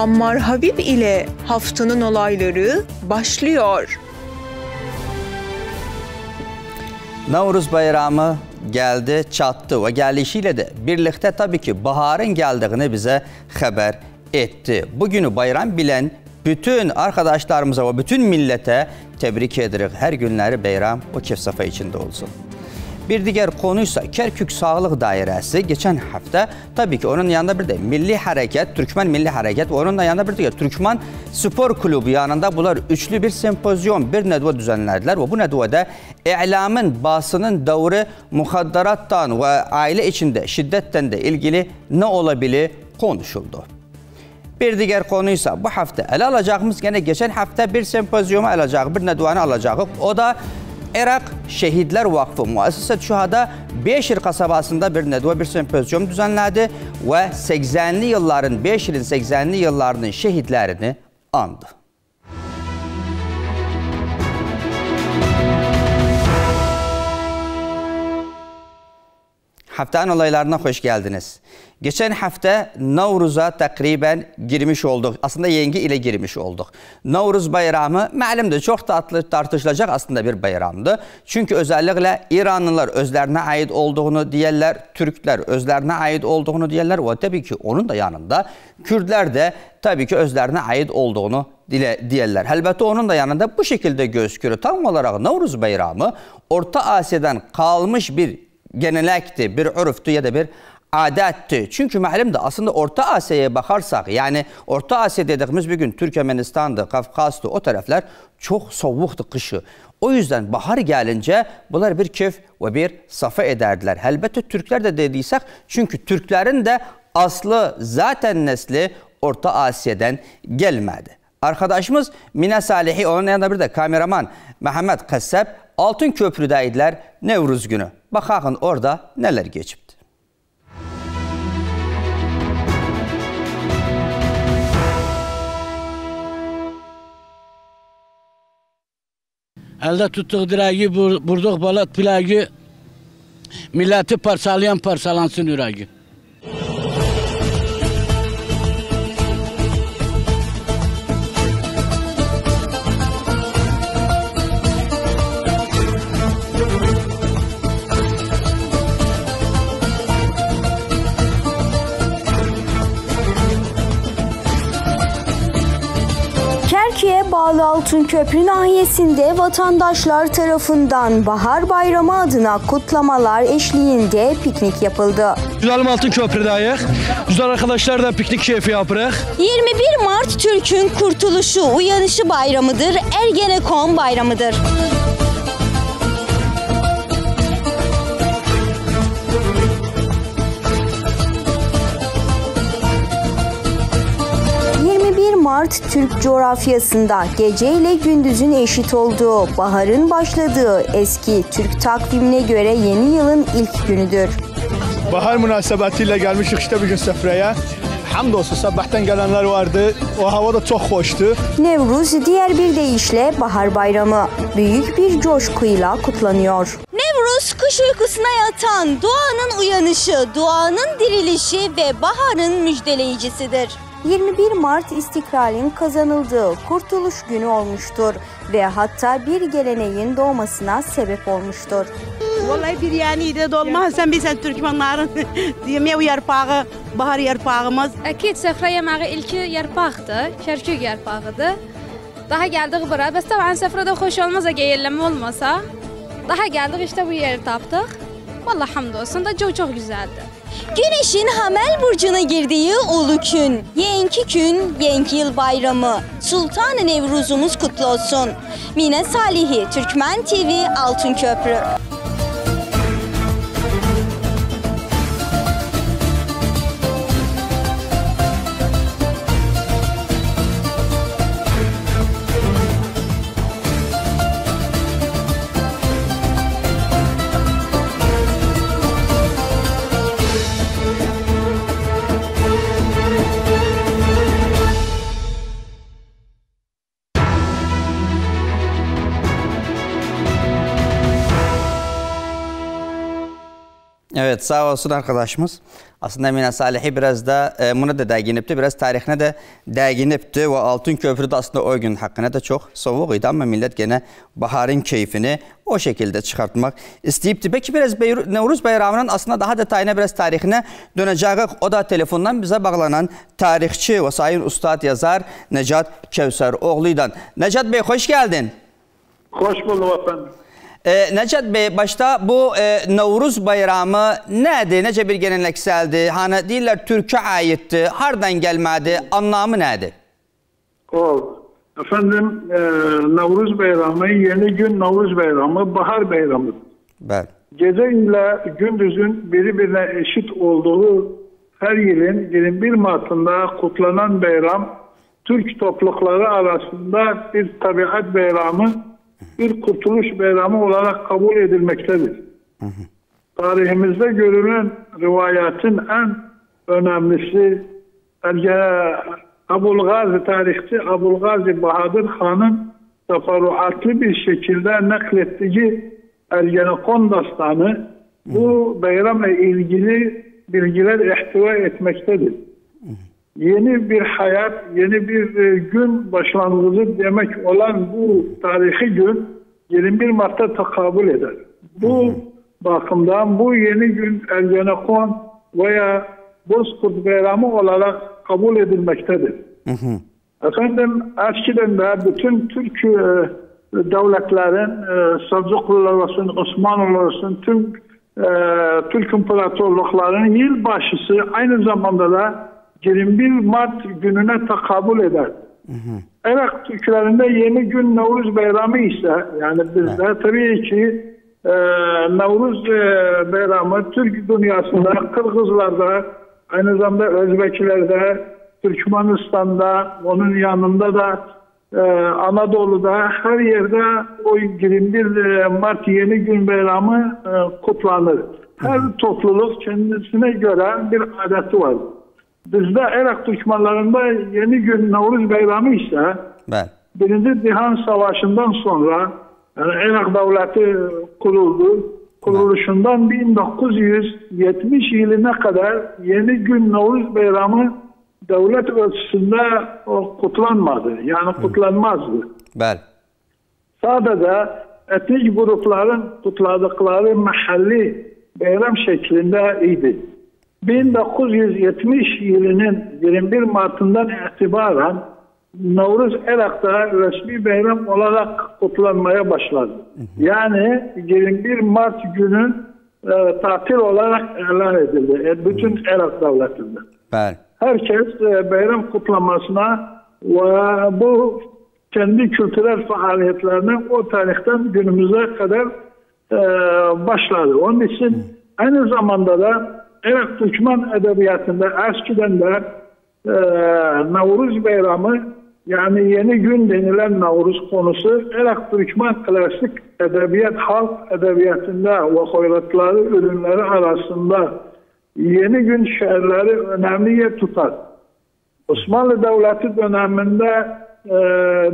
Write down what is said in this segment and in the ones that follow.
Ammar Habib ile haftanın olayları başlıyor. Navruz bayramı geldi, çattı ve gelişiyle de birlikte tabii ki baharın geldiğini bize haber etti. Bugünü bayram bilen bütün arkadaşlarımıza ve bütün millete tebrik ederiz. Her günleri bayram o kefsafa içinde olsun. Bir diğer konuysa Kerkük Sağlık Dairesi geçen hafta tabii ki onun yanında bir de Milli Hareket, Türkmen Milli Hareket onun da yanında bir de Türkmen Spor Kulübü yanında bunlar üçlü bir sempozyum, bir nedve düzenlediler ve bu nedvede i'lamın, basının davru muhaddarattan ve aile içinde şiddetten de ilgili ne olabilir konuşuldu. Bir diğer konuysa bu hafta ele alacağımız gene geçen hafta bir sempozyuma alacak, bir nedvanı alacağız. O da Irak Şehitler Vakfı Muasseset Şuhada Beşir kasabasında bir nedve bir sempozyum düzenledi ve 80'li yılların, Beşir'in 80'li yıllarının şehitlerini andı. Haftanın olaylarına hoş geldiniz. Geçen hafta Navruz'a takriben girmiş olduk. Aslında yengi ile girmiş olduk. Navruz bayramı malumdur çok tatlı tartışılacak aslında bir bayramdı. Çünkü özellikle İranlılar özlerine ait olduğunu diyorlar, Türkler özlerine ait olduğunu diyorlar ve tabii ki onun da yanında Kürtler de tabii ki özlerine ait olduğunu dile, diyorlar. Elbette onun da yanında bu şekilde gözüküyor. Tam olarak Navruz bayramı Orta Asya'dan kalmış bir genelekti, bir örftü ya da bir adətdir. Çünki müəllim də aslında Orta Asiyaya baxarsaq, yəni Orta Asiya dediyimiz bir gün Türkmenistandır, Qafqazdır, o tərəflər çox soyuqdur qışı. O yüzden bahar gəlincə bunlar bir kef və bir safa edərdilər. Əlbəttə türklər də dediysək, çünki türklərin də aslı, zaten nesli Orta Asiyadan gəlmədi. Arkadaşımız Mina Salihi, onun yanında bir də kameraman Məhəmməd Qəssəb Altın Köprüdə idilər Nevruz günü. Baxaqın orada nələr geçibdi. Elde tuttuq dirəyi, burduq balat piləyi, milləti parsalayan parsalansın ürəyi. Bağlı Altınköprü nahiyesinde vatandaşlar tarafından Bahar Bayramı adına kutlamalar eşliğinde piknik yapıldı. Güzelim Altın Köprü'deyiz. Güzel arkadaşlar da piknik keyfi yapırıq. 21 Mart Türk'ün kurtuluşu, uyanışı bayramıdır, Ergenekon bayramıdır. Mart Türk coğrafyasında gece ile gündüzün eşit olduğu, baharın başladığı eski Türk takvimine göre yeni yılın ilk günüdür. Bahar münasebetiyle gelmişik işte bugün sefreye. Hamdolsun sabahtan gelenler vardı. O hava da çok hoştu. Nevruz diğer bir deyişle bahar bayramı büyük bir coşkuyla kutlanıyor. Nevruz kış uykusuna yatan doğanın uyanışı, doğanın dirilişi ve baharın müjdeleyicisidir. 21 Mart istiklalin kazanıldığı Kurtuluş Günü olmuştur ve hatta bir geleneğin doğmasına sebep olmuştur. Vallahi bir yani de dolma sen bilsen Türkmenlerin yemeği yarpağı, bahar yarpağımız. Akid sefre yemeği ilki yarpaktı, Kerkük yarpağıydı. Daha geldik buraya. Bes taban sefrede hoş olmaz yerleme olmasa. Daha geldik işte bu yeri taptık. Vallahi hamdolsun da çok çok güzeldi. Güneşin Hamel burcuna girdiği ulu gün, yenki gün, yenki yıl bayramı. Sultan Nevruzumuz kutlu olsun. Mine Salihi, Türkmen TV, Altın Köprü. Evet sağ olsun arkadaşımız. Aslında Emine Salih'i biraz da e, buna da değinipti. Biraz tarihine de değinipti. Ve Altın Köprü de aslında o gün hakkında da çok soğuk idi ama millet gene baharın keyfini o şekilde çıkartmak isteyipti. Peki biraz Beyru, Nevruz Bayramı'nın aslında daha detayına biraz tarihine döneceğiz. O da telefondan bize bağlanan tarihçi ve sayın ustad yazar Necat Kevser oğluydan. Necat Bey hoş geldin. Hoş bulduk efendim. E, Necat Bey başta bu e, Nevruz bayramı nədir? Necə bir gelenekseldi? Hani deyirlər Türk'e aitti. Hardan gelmedi? Anlamı nədir? Ol. Efendim e, Navruz Bayramı yeni gün Navruz Bayramı bahar bayramı. Bəli. Gece ile gündüzün birbirine eşit olduğu her yılın 21 Mart'ında kutlanan bayram Türk toplulukları arasında bir tabiat bayramı, bir kurtuluş bayramı olarak kabul edilmektedir. Tarihimizde görülen rivayetin en önemlisi Abulgazi tarihçi Abulgazi Bahadır Han'ın teferruatlı bir şekilde naklettiği Ergenekon dastanı bu bayramla ilgili bilgiler ihtiva etmektedir. Yeni bir hayat, yeni bir e, gün başlangıcı demek olan bu tarihi gün 21 Mart'ta takabül eder. Bu bakımdan bu yeni gün Ergenekon veya Bozkurt Bayramı olarak kabul edilmektedir. Efendim eskiden de bütün Türk e, devletlerin e, Selçuklular olsun, Osmanlılar olsun tüm e, Türk imparatorluklarının yılbaşısı aynı zamanda da 21 Mart gününe takabül eder. Irak Türklerinde yeni gün Nevruz Bayramı ise yani bizde tabii ki e, Nevruz e, Bayramı Türk dünyasında Kırgızlarda aynı zamanda Özbeklerde Türkmenistan'da onun yanında da e, Anadolu'da her yerde o 21 Mart yeni gün bayramı e, kutlanır. Her topluluk kendisine göre bir adeti var. Bizde Irak Türkmenlerinde yeni gün Nevruz Bayramı ise Bəli. Birinci Cihan Savaşı'ndan sonra yani Irak Devleti kuruldu. Kuruluşundan 1970 yılına kadar yeni gün Nevruz Bayramı devlet ölçüsünde o kutlanmadı. Yani kutlanmazdı. Bəli. Sadece etnik grupların kutladıkları mahalli bayram şeklinde idi. 1970 yılının 21 Mart'ından itibaren Nevruz Irak'ta resmi bayram olarak kutlanmaya başladı. Yani 21 Mart günün e, tatil olarak ilan edildi. E, bütün Irak devletinde. Bəli. Herkes e, bayram kutlamasına ve bu kendi kültürel faaliyetlerine o tarihten günümüze kadar e, başladı. Onun için aynı zamanda da Irak Türkmen edebiyatında eskiden de e, Navruz Bayramı yani yeni gün denilen Navruz konusu Irak Türkmen klasik edebiyat halk edebiyatında ve hoyratları ürünleri arasında yeni gün şiirleri önemli yer tutar. Osmanlı Devleti döneminde e,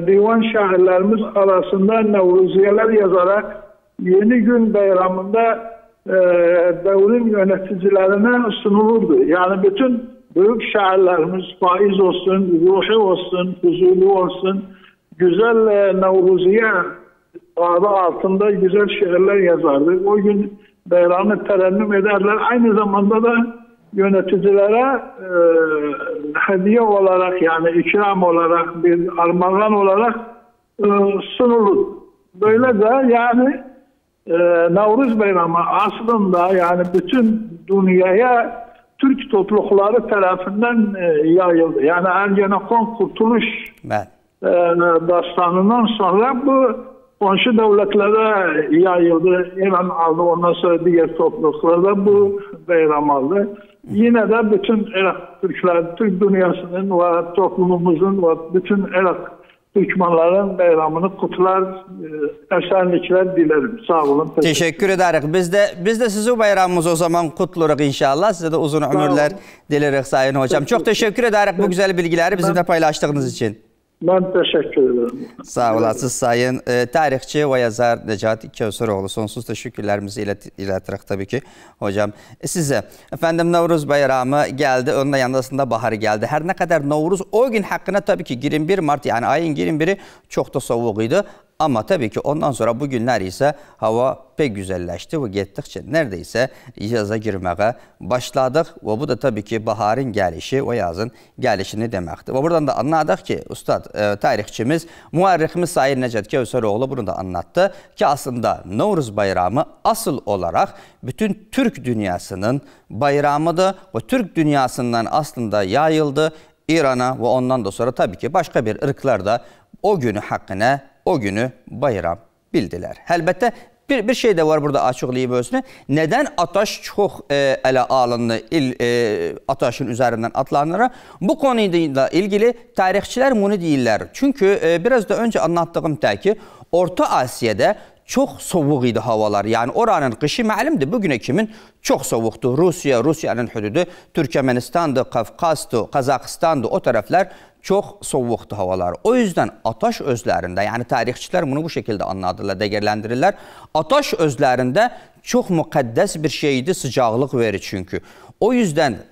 divan şairlerimiz arasında Nevruziyeler yazarak yeni gün bayramında e, devrin yöneticilerine sunulurdu. Yani bütün büyük şairlerimiz Faiz olsun, Ruhi olsun, Huzuli olsun, güzel e, Nevruziye adı altında güzel şiirler yazardı. O gün bayramı terennüm ederler. Aynı zamanda da yöneticilere e, hediye olarak yani ikram olarak bir armağan olarak e, sunulur. Böyle de yani e, Navruz Bayramı aslında yani bütün dünyaya Türk toplulukları tarafından e, yayıldı. Yani Ergenekon Kurtuluş Bəli. e, dastanından sonra bu komşu devletlere yayıldı. İran aldı ondan sonra diğer topluluklarda bu bayram aldı. Yine de bütün Irak Türkler, Türk dünyasının ve toplumumuzun ve bütün Irak Türkmenlerin bayramını kutlar, esenlikler dilerim. Sağ olun. Teşekkür ederiz. Biz de biz de sizi bayramımız o zaman kutluyoruz inşallah. Size de uzun ömürler dileriz sayın hocam. Çok teşekkür ederiz bu güzel bilgileri bizimle paylaştığınız için. Mən təşəkkür edirəm. Sağ olasınız sayın e, tarixçi və yazar Necat Kövsəroğlu. Sonsuz təşəkkürlərimizi ilət ilətdirək təbii ki, hocam. E, sizə əfəndim Novruz bayramı gəldi, onun yanında bahar gəldi. Hər nə qədər Novruz o gün haqqında təbii ki 21 mart, yəni ayın 21-i çox da soyuq idi, Ama tabii ki ondan sonra bu günler ise hava pek güzelleşti ve gittikçe neredeyse yaza girmeye başladık. Ve bu da tabii ki baharın gelişi ve yazın gelişini demektir. Ve buradan da anladık ki ustad e, tarihçimiz, muarrihimiz Sayın Necdet Kevseroğlu bunu da anlattı ki aslında Nevruz bayramı asıl olarak bütün Türk dünyasının bayramıdır ve Türk dünyasından aslında yayıldı İran'a ve ondan da sonra tabii ki başka bir ırklar da o günü hakkına o günü bayram bildiler. Elbette bir, bir şey de var burada açıklayayım özünü. Neden ataş çok e, ele alındı il, e, ataşın üzerinden atlanır? Bu konuyla ilgili tarihçiler bunu değiller. Çünkü e, biraz da önce anlattığım ki Orta Asya'da çox sovuq idi havalar. Yəni oranın qışı məlumdur, bu günə kimin çox sovuqdur. Rusiya, Rusiyanın hüdudu Türkmenistandır, Qafqazdır, Qazaxıstandır. O tərəflər çox sovuqdur havalar. O yüzdən ataş özlərində, yəni tarixçilər bunu bu şəkildə anladırlar, dəyərləndirirlər. Ataş özlərində çox müqəddəs bir şey idi, sıcaqlıq verir çünki. O yüzdən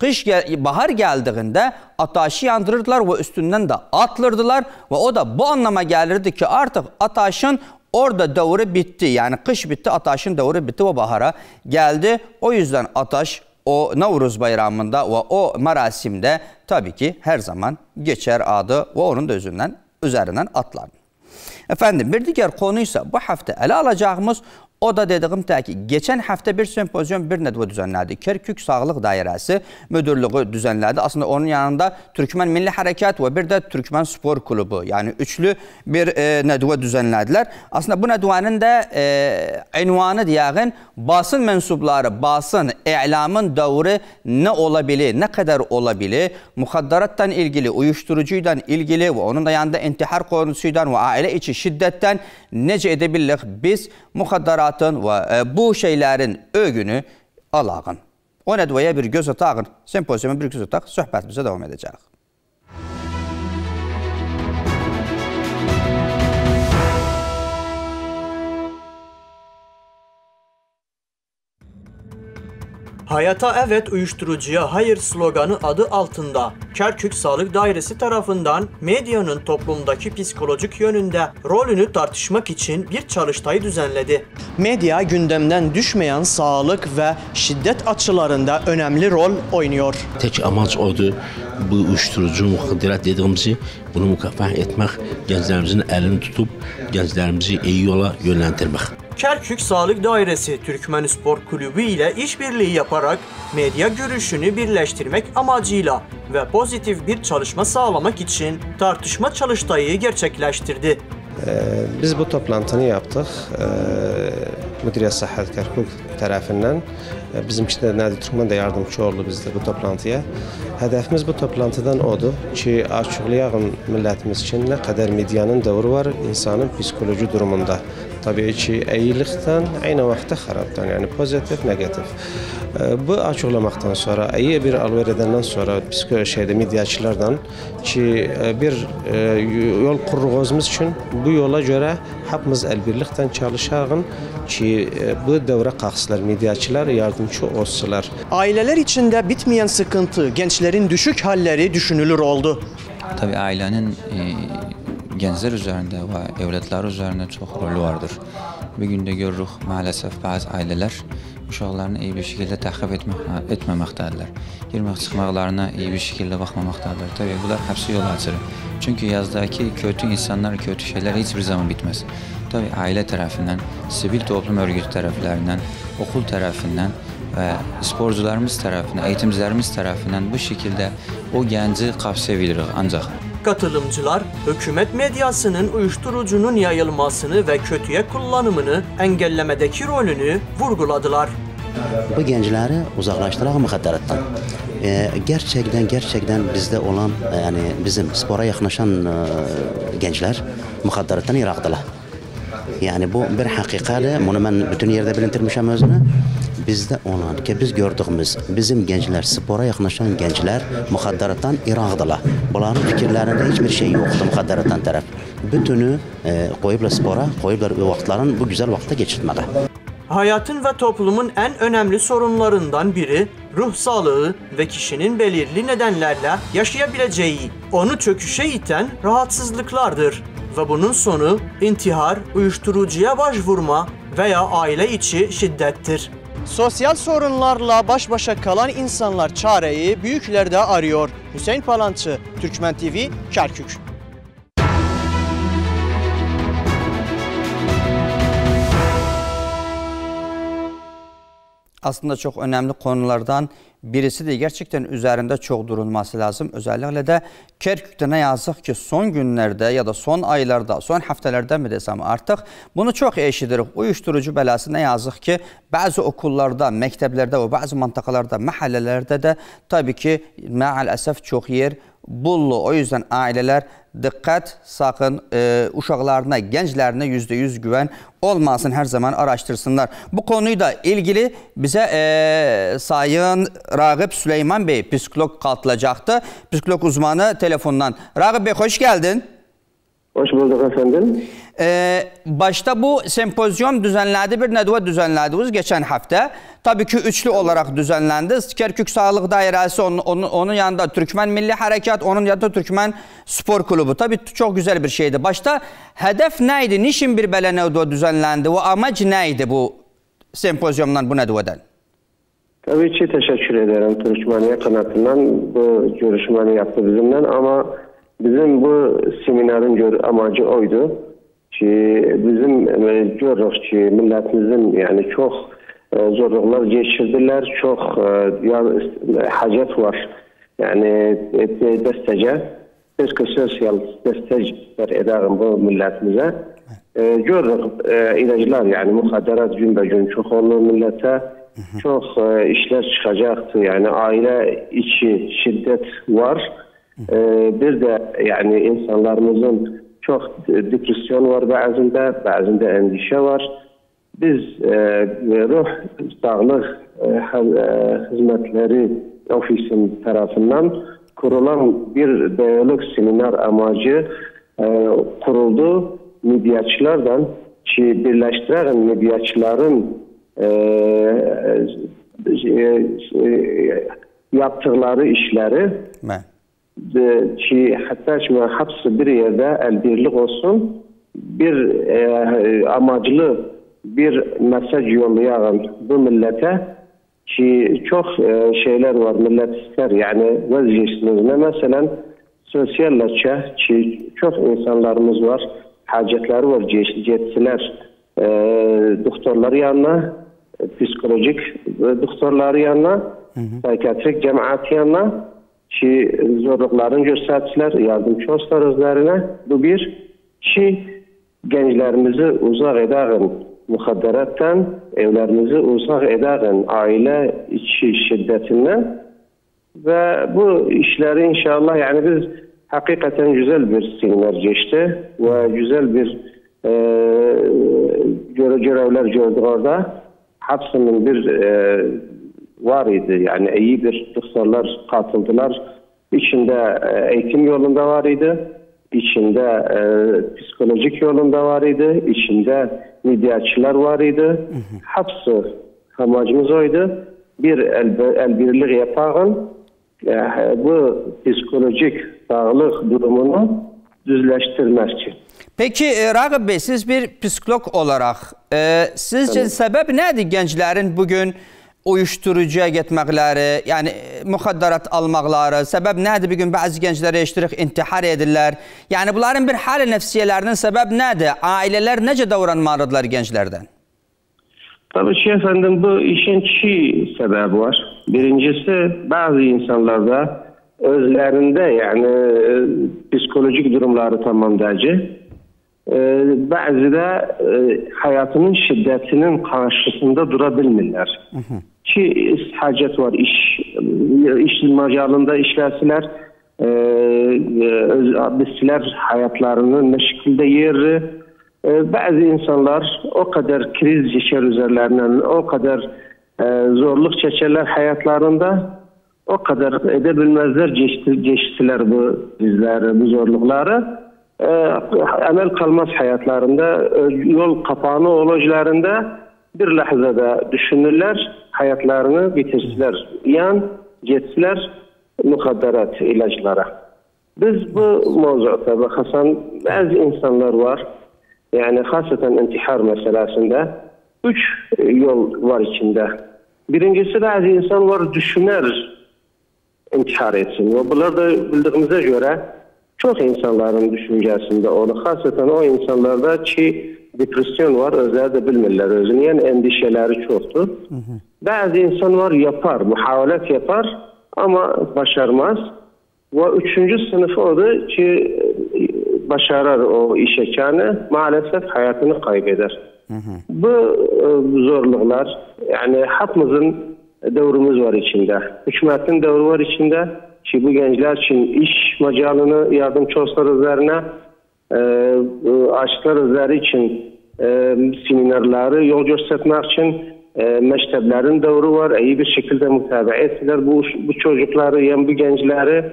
Qış gəl bahar gəldiyində ataşı yandırırdılar və üstündən də atlırdılar və o da bu anlama gəlirdi ki, artıq ataşın orada devri bitti. Yani kış bitti, ataşın devri bitti ve bahara geldi. O yüzden ataş o Navruz bayramında ve o merasimde tabii ki her zaman geçer adı ve onun da özünden, üzerinden atlar. Efendim bir diğer konuysa bu hafta ele alacağımız O da dediyimdə ki, keçən həftə bir sempoziyum bir nədvə düzənlədi. Kerkük Sağlıq Dairəsi müdürlüyü düzənlədi. Aslında onun yanında Türkmən Milli Hərəkat və bir də Türkmən Spor Klubu, yəni üçlü bir e, nədvə düzənlədilər. Aslında bu nədvənin də e, ünvanı deyəğin basın mənsubları, basın, elamın dövrü nə ola bili, nə qədər ola bili, müxaddaratdan ilgili, uyuşturucuyla ilgili və onun da yanında intihar qorunusuyla və ailə içi şiddətdən necə edə bilirik biz müxaddarat atın və e, bu şeylərin övgünü alağın. O nədvəyə bir göz atağın, sempoziyumun bir göz ataq, söhbətimizə davam edəcəyik. Hayata Evet Uyuşturucuya Hayır sloganı adı altında Kerkük Sağlık Dairesi tarafından medyanın toplumdaki psikolojik yönünde rolünü tartışmak için bir çalıştay düzenledi. Medya gündemden düşmeyen sağlık ve şiddet açılarında önemli rol oynuyor. Tek amaç odur bu uyuşturucu muhaddirat dediğimizi bunu mükafah etmek, gençlerimizin elini tutup gençlerimizi iyi yola yönlendirmek. Kerkük Sağlık Dairesi Türkmen Spor Kulübü ile işbirliği yaparak medya görüşünü birleştirmek amacıyla ve pozitif bir çalışma sağlamak için tartışma çalıştayı gerçekleştirdi. Ee, biz bu toplantını yaptık. Ee, Müdüriyet Sıhhat Kerkuk tarafından. Ee, Bizimki de Nadi Türkmen de yardımcı oldu bizde bu toplantıya. Hedefimiz bu toplantıdan odur ki açıklayalım milletimiz için ne kadar medyanın doğru var insanın psikoloji durumunda. Tabii ki iyilikten aynı vaxtda xarabdan, yəni pozitiv, negativ. Bu açıqlamaqdan sonra, iyi bir alver edəndən sonra psixo şeydə mediaçılardan ki bir yol qurğuzumuz üçün bu yola görə hamımız əlbirlikdən çalışağın ki bu dövrə qalxsılar mediaçılar yardımcı olsunlar. Aileler içinde bitmeyen sıkıntı, gençlerin düşük halleri düşünülür oldu. Tabii ailenin e, gənclər üzərində və evlətlər üzərində çox rolu vardır. Bu gün də görürük, maalesef bəzi ailələr uşaqlarını iyi bir şəkildə təxrib etmə, etməməkdədirlər. Girmək çıxmaqlarına iyi bir şəkildə baxmamaqdədirlər. Təbii bunlar həbsə yol açır. Çünki yazdakı kötü insanlar, kötü şeylər heç bir zaman bitməz. Təbii ailə tərəfindən, sivil toplum örgütü tərəflərindən, okul tərəfindən və sporcularımız tərəfindən, eğitimcilərimiz tərəfindən bu şəkildə o gənci qapsaya bilirik ancaq. Katılımcılar, hükümet medyasının uyuşturucunun yayılmasını ve kötüye kullanımını engellemedeki rolünü vurguladılar. Bu gençleri uzaklaştıran muhadderattan. Ee, gerçekten gerçekten bizde olan yani bizim spora yaklaşan e, gençler muhadderattan yıraktılar. Yani bu bir hakikati, bunu ben bütün yerde bilintirmişim özünü. Bizdə olan ki, biz gördüyümüz bizim gənclər, spora yaxınlaşan gənclər müxaddaratdan iraqdılar. Bunların fikirlərində heç bir şey yoxdur müxaddaratdan tərəf. Bütünü e, qoyublar spora, qoyublar vaxtların bu gözəl vaxtda keçirtməyə. Hayatın ve toplumun en önemli sorunlarından biri ruh sağlığı ve kişinin belirli nedenlerle yaşayabileceği, onu çöküşe iten rahatsızlıklardır. Ve bunun sonu intihar, uyuşturucuya başvurma veya aile içi şiddettir. Sosyal sorunlarla baş başa kalan insanlar çareyi büyüklerde arıyor. Hüseyin Palançı, Türkmen TV, Kerkük. aslında çox önəmli konulardan birisidir. Gerçəkdən üzərində çox durulması lazım. Özəlliklə də Kerkükdə nə yazıq ki, son günlərdə ya da son aylarda, son həftələrdə mi desəm artıq bunu çox eşidirik. Uyuşturucu bələsi nə yazıq ki, bəzi okullarda, məktəblərdə və bəzi mantaqalarda, məhəllələrdə də təbii ki, məəl əsəf çox yer bullu. O yüzden aileler dikkat sakın e, uşaqlarına, yüzde yüz güven olmasın her zaman araştırsınlar. Bu konuyu da ilgili bize e, Sayın Ragıp Süleyman Bey psikolog katılacaktı. Psikolog uzmanı telefondan. Ragıp Bey hoş geldin. Hoş bulduk efendim. Ee, başta bu sempozyum düzenledi, bir nedve düzenlediniz geçen hafta. Tabii ki üçlü olarak düzenlendi. Kerkük Sağlık Dairesi, onun, onun, onun yanında Türkmen Milli Harekat, onun yanında Türkmen Spor Kulübü. Tabii çok güzel bir şeydi. Başta hedef neydi? Niçin bir böyle nedve düzenlendi? Ve amaç neydi bu sempozyumdan, bu nedveden? Tabii ki teşekkür ederim Türkmeniye kanatından bu görüşmeni yaptı bizimle ama Bizim bu seminarın amacı oydu ki, bizim e, görürük ki, millətimizin yəni çox e, zorluqlar keçirdilər, çox e, hacət var. Yəni dəstəcə psixososial dəstək edəğim bu millətimizə. E, görürük e, ilaclar, yəni müxadərat günbəgün çox olur millətə. Çox e, işlər çıxacaqdır. Yəni ailə içi şiddət var bir də yəni insanlarımızın çox depressiyon var bəzində, bəzində əndişə var. Biz e, ruh sağlıq e, xidmətləri e, ofisin tərəfindən kurulan bir diyalog seminar amacı e, kuruldu. Midiyaçılardan ki birləşdirərək midiyaçıların e, e, e, yaptıqları işləri ki hatta şimdi hepsi bir yerde el birlik olsun bir e, amaclı bir mesaj yollayan bu millete ki çok e, şeyler var millet ister yani vazgeçsiniz ne mesela sosyalleşçe ki çok insanlarımız var hacetleri var geçsiler e, doktorlar yanına psikolojik e, doktorlar yanına psikiyatrik cemaat yanına ki zorlukların gösterdiler, yardımcı olsunlar özlerine. Bu bir. Ki gençlerimizi uzak ederin muhadderattan, evlerimizi uzak ederin aile içi şiddetinden. Ve bu işleri inşallah yani biz hakikaten güzel bir seminer geçti ve güzel bir e, görevler gördük orada. Hepsinin bir e, var idi. Yani iyi bir doktorlar katıldılar. İçinde e, eğitim yolunda var idi. İçinde e, psikolojik yolunda var idi. İçinde medyatçılar var idi. Hepsi amacımız oydu. Bir el, el birlik yapağın e, bu psikolojik sağlık durumunu düzleştirmek için. Peki e, Ragıp Bey siz bir psikolog olarak e, sizce Tabii. sebep nedir gençlerin bugün uyuşturucuya getməkləri, yəni müxaddarat almaqları, səbəb nədir? Bir gün bəzi gənclər eşidirik, intihar edirlər. Yəni bunların bir hal nəfsiyələrinin səbəb nədir? Ailələr necə davranmalıdırlar gənclərdən? Tabii ki efendim bu işin iki sebebi var. Birincisi bazı insanlarda özlerinde yani e, psikolojik durumları. E, bazı da e, hayatının şiddetinin karşısında durabilmirler. Ki hacet var iş iş macalında işlersiler e, e, abdestçiler hayatlarını ne şekilde yer e, bazı insanlar o kadar kriz geçer üzerlerinden o kadar e, zorluk çekerler hayatlarında. O kadar edebilmezler geçti, geçtiler bu bizleri, bu zorlukları. E, emel kalmaz hayatlarında, e, yol kapağını olojlarında bir lahzada düşünürler, hayatlarını bitirsiler. Yan geçsiler mukadderat ilaçlara. Biz bu mevzuda bakasan bazı insanlar var. Yani hasreten intihar meselesinde üç yol var içinde. Birincisi bazı insan var düşünür intihar etsin. Ve bunlar da bildiğimize göre çok insanların düşüncesinde onu. Hasreten o insanlarda ki depresyon var, özler de bilmirler özünü. Yani endişeleri çoktur. Bazı insan var yapar, muhavelet yapar ama başarmaz. Ve üçüncü sınıf odur ki başarar o işekâni maalesef hayatını kaybeder. Bu e, zorluklar yani hepimizin devrimiz var içinde. Hükümetin devri var içinde bu gençler için iş macalını yardımcı olsalar üzerine e, açtılar üzeri için e, seminerleri yol göstermek için e, mekteplerin devri var. İyi bir şekilde mutabaa ettiler bu, bu çocukları yani bu gençleri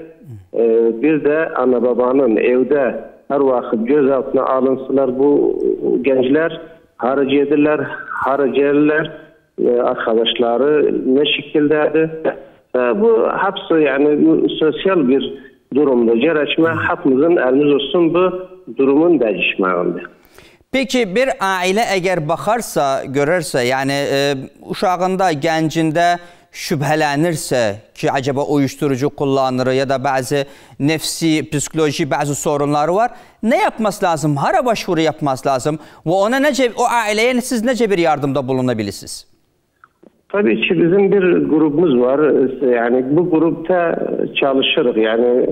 e, bir de ana babanın evde her vakit gözaltına alınsılar bu gençler haric edirler, haric edirler e, arkadaşları ne şekildedir. Bu hepsi yani sosyal bir durumda. Gerekme hepimizin elimiz olsun bu durumun değişmeyinde. Peki bir aile eğer bakarsa, görürse yani e, uşağında, gəncində şübhələnirsə ki, acaba uyuşturucu kullanır ya da bazı nefsi, psikoloji bazı sorunları var. Ne yapması lazım? Hara başvuru yapması lazım? Ve ona nece, o aileye siz nece bir yardımda bulunabilirsiniz? Tabii ki bizim bir grubumuz var. Yani bu grupta çalışırız. Yani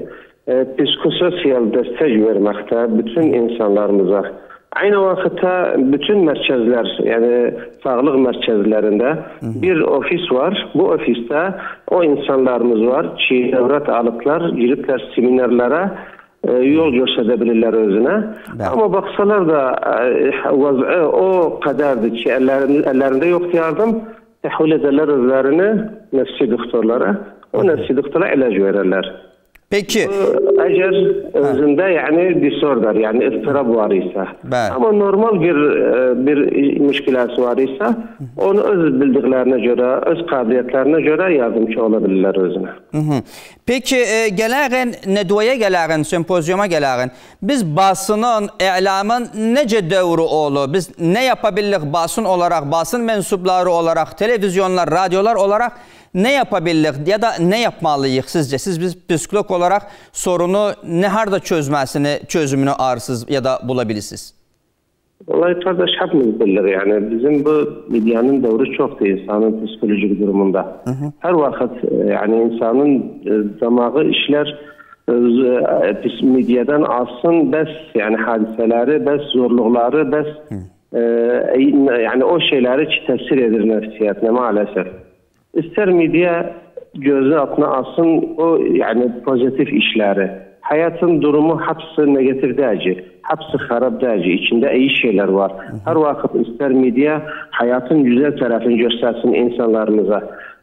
e, psikososyal destek vermekte bütün insanlarımıza. Aynı vakitte bütün merkezler yani sağlık merkezlerinde bir ofis var. Bu ofiste o insanlarımız var ki devlet alıplar, giripler seminerlere e, yol gösterebilirler özüne. Ama baksalar da e, vazı o kadardı ki ellerinde, ellerinde yoktu yardım. Tehvil ederler özlerini nefsi doktorlara. O nefsi doktora Peki. Bu, əgər özündə hə. yəni disorder, yəni istirab var isə, Bəli. amma normal bir e, bir müşkiləsi var isə, onu öz bildiklərinə görə, öz qabiliyyətlərinə görə yardımçı ola bilirlər özünə. Hı -hı. Peki, e, gələrin, nedvaya gələrin, sempoziyuma gələrin, biz basının, elamın necə dövrü olu? Biz nə yapabilirik basın olaraq, basın mensubları olaraq, televizyonlar, radiolar olaraq? Ne yapabilirlik ya da ne yapmalıyıq sizce? Siz biz psikolog olarak sorunu ne harda çözməsini, çözümünü arsız ya da bulabilirsiniz? Vallahi kardeş hepimiz bilir yani bizim bu medyanın devri çoktu insanın psikolojik durumunda. Hı hı. Her vakit e, yani insanın e, damağı işler e, medyadan alsın bes yani hadiseleri, bes zorlukları, bes e, yani o şeyleri tesir edir nefsiyatına maalesef. İstər media gözü altına alsın o yəni pozitiv işləri. Həyatın durumu hepsi negativ deyil. Hepsi xarab deyil. İçində iyi şeylər var. Hər vaxt istər media həyatın gözəl tərəfini göstərsin insanlarımıza.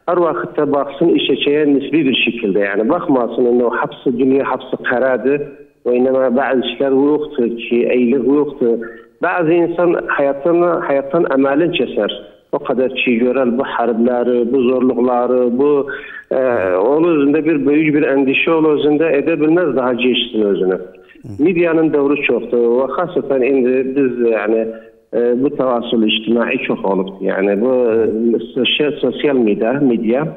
Hər vaxt da baxsın işəçəyə nisbi bir şəkildə. Yəni baxmasın o hepsi dünya hepsi qaradır. Və inəmə bəzi işlər yoxdur ki, eylik yoxdur. Bəzi insan həyatını, həyatdan əməlin kəsər. O kadar çiğ görel bu harbləri, bu zorluqları, bu e, onun özündə bir böyük bir endişe ol özündə edebilmez daha geçsin özünü. Medyanın devri çoktu ve hasreten indi biz yani e, bu tavasül içtimai çok olubdu. Yani bu e, sosyal, sosyal medya, medya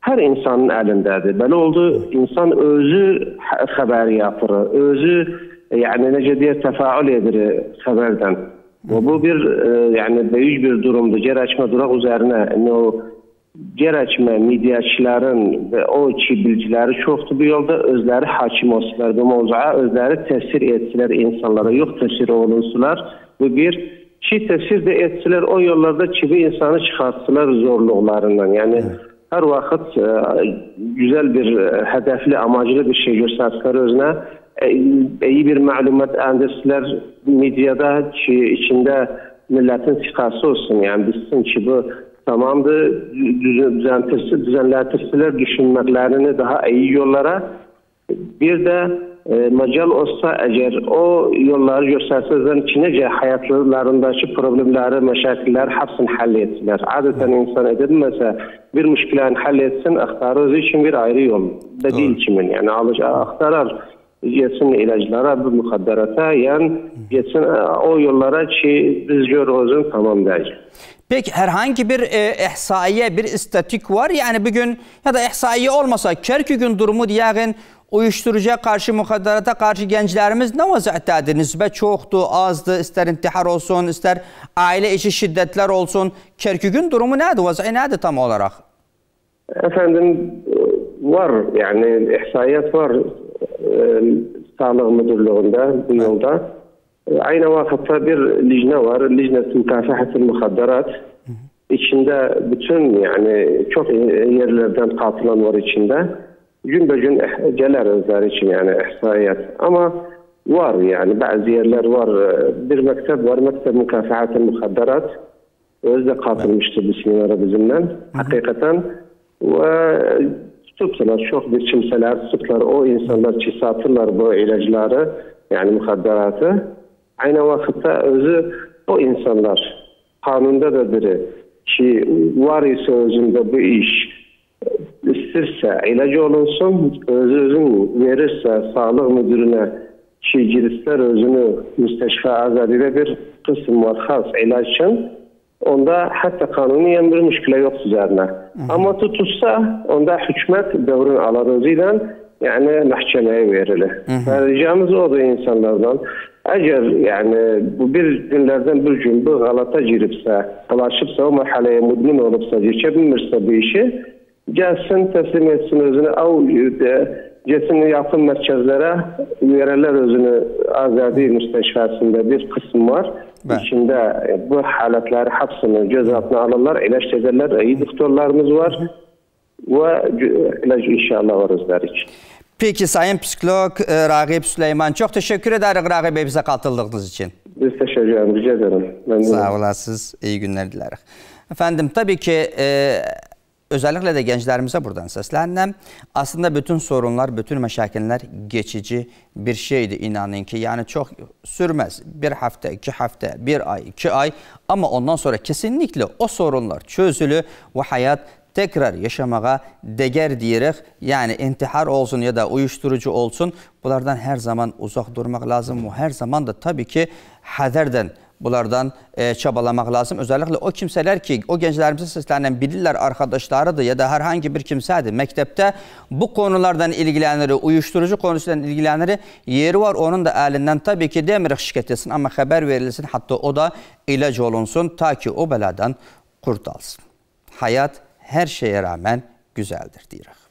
her insanın elindədir. Belə oldu, insan özü xəbər yapır, özü yani necə deyir, təfaül edir xəbərdən. Və bu bir e, yəni böyük bir durumdur. Gərəkmə duraq üzərinə yəni, o gərəkmə mediaçıların və o kibilciləri çoxdur bu yolda özləri hakim olsunlar bu mövzuya, özləri təsir etsilər insanlara, yox təsir olunsunlar. Bu bir ki təsir də etsilər o yollarda kimi insanı çıxartsınlar zorluqlarından. Yəni Hı. hər vaxt e, gözəl bir e, hədəfli, amaclı bir şey göstərsinlər özünə iyi bir məlumat əldə etdilər mediada ki, içində millətin çıxası olsun. Yəni bilsin ki, bu tamamdır. Düzəntirsi, düzənlətirsilər düşünməklərini daha iyi yollara. Bir də e, məcal olsa, əgər o yolları göstərsəzlər ki, necə həyatlarındakı problemləri, məşəkillər hepsini həll etsinlər. Adətən insan edilməsə, bir müşkiləni həll etsin, axtarır üçün bir ayrı yol. Da deyil kimin, yəni alış, axtarar. Geçsin ilaçlara, bu mukadderata yani geçsin e, o yollara ki biz görüyoruz tamam değil. Peki herhangi bir e, ihsaiye, bir istatik var. Yani bugün ya da ihsaiye olmasa Kerkük'ün durumu diyeğin uyuşturucuya karşı, mukadderata karşı gençlerimiz ne vaziyettedir? Nisbet çoktu, azdı, ister intihar olsun, ister aile içi şiddetler olsun. Kerkük'ün durumu nedir? Vaziyeti nedir tam olarak? Efendim var yani ihsayiyat var e, sağlık müdürlüğünde bu yolda. E, aynı vakitte bir licne var. Licnet mükafahatı muhadderat. İçinde bütün yani çok yerlerden katılan var içinde. Gün be gün gelir özler için yani ihsayiyat. Ama var yani bazı yerler var. Bir mektep var. Mektep mükafahatı muhadderat. Özde katılmıştı bu seminara bizimle. Hakikaten ve tuttular çok bir kimseler tuttular o insanlar ki satırlar bu ilaçları yani muhadderatı aynı vakitte özü o insanlar. Kanunda da biri ki var ise özünde bu iş istirse ilacı olunsun özü özün verirse sağlık müdürüne ki girişler özünü müsteşfa azadide bir kısım var has ilaç için onda hətta qanuniyyən bir müşkilə yox üzərinə. Amma tutulsa, onda hökumət dövrün alarözü ilə yəni məhkəməyə verilir. Və yəni ricamız odur insanlardan, əgər yəni bu bir günlərdən bir gün bu qalata giribsə, dalaşıbsa, o mərhələyə mudmin olubsa, keçə bilmirsə bu işi, gəlsin, təslim etsin özünü, av gelsin yakın merkezlere verirler özünü azadi müsteşfasında bir kısım var. Ben. İçinde bu haletleri hepsini göz altına alırlar, ilaç ederler, iyi doktorlarımız var ve ilaç inşallah var özler için. Peki Sayın Psikolog e, Ragip Süleyman çok teşekkür ederiz Ragip Bey bize katıldığınız için. Biz teşekkür ederim. Rica ederim. Memnun Sağ olasınız. İyi günler dileriz. Efendim tabii ki e, Özəlliklə də gənclərimizə buradan səslənirəm. Aslında bütün sorunlar, bütün məşəkinlər keçici bir şeydir, inanın ki. Yəni, çox sürməz. Bir həftə, iki həftə, bir ay, iki ay. Amma ondan sonra kesinliklə o sorunlar çözülür və həyat təkrar yaşamağa dəyər deyirik. Yəni intihar olsun ya da uyuşturucu olsun, bunlardan hər zaman uzaq durmaq lazım və hər zaman da təbii ki, hədərdən bunlardan e, çabalamak lazım. Özellikle o kimseler ki o gençlerimize seslenen bilirler arkadaşlarıdır ya da herhangi bir kimsedir. Mektepte bu konulardan ilgilenir, uyuşturucu konusundan ilgilenir. Yeri var onun da elinden tabii ki demirik şikayet etsin ama haber verilsin. Hatta o da ilaç olunsun ta ki o beladan kurtulsun. Hayat her şeye rağmen güzeldir diyoruz.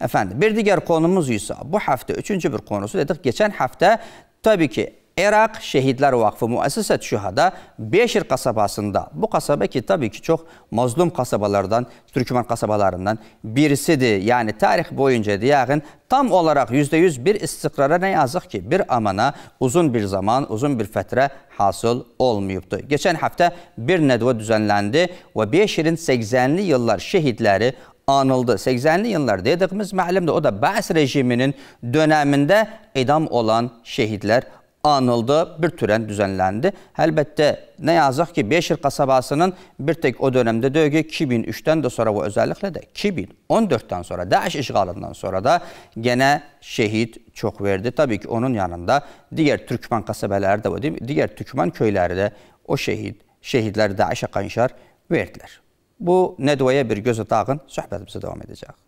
Efendim bir diğer konumuz ise bu hafta üçüncü bir konusu dedik. Geçen hafta tabii ki Eraq Şəhidlər Vakfı müəssisət şühada Beşir qasabasında, bu qasaba ki, tabii ki, çox mazlum qasabalardan, Türkmen qasabalarından birisidir. Yəni, tarix boyunca deyəğin tam olaraq %100 bir istiqrara nə yazıq ki, bir amana uzun bir zaman, uzun bir fətrə hasıl olmayıbdır. Geçən həftə bir nədvə düzənləndi və Beşirin 80-li yıllar şəhidləri anıldı. 80-li yıllar dediyimiz məlumdur. O da Bəs rejiminin dönəmində edam olan şəhidlər anıldı anıldı, bir türən düzənləndi. Əlbəttə, nə yazıq ki, Beşir qasabasının bir tək o dönəmdə deyək ki, 2003-dən də sonra və özəlliklə də 2014-dən sonra, Dəş işğalından sonra da yenə şəhid çox verdi. Təbii ki, onun yanında digər Türkman qasabələri də, digər Türkman köyləri də o şəhid, şəhidlər Dəşə qanşar verdilər. Bu, Nedvaya bir göz otağın söhbətimizə davam edəcək.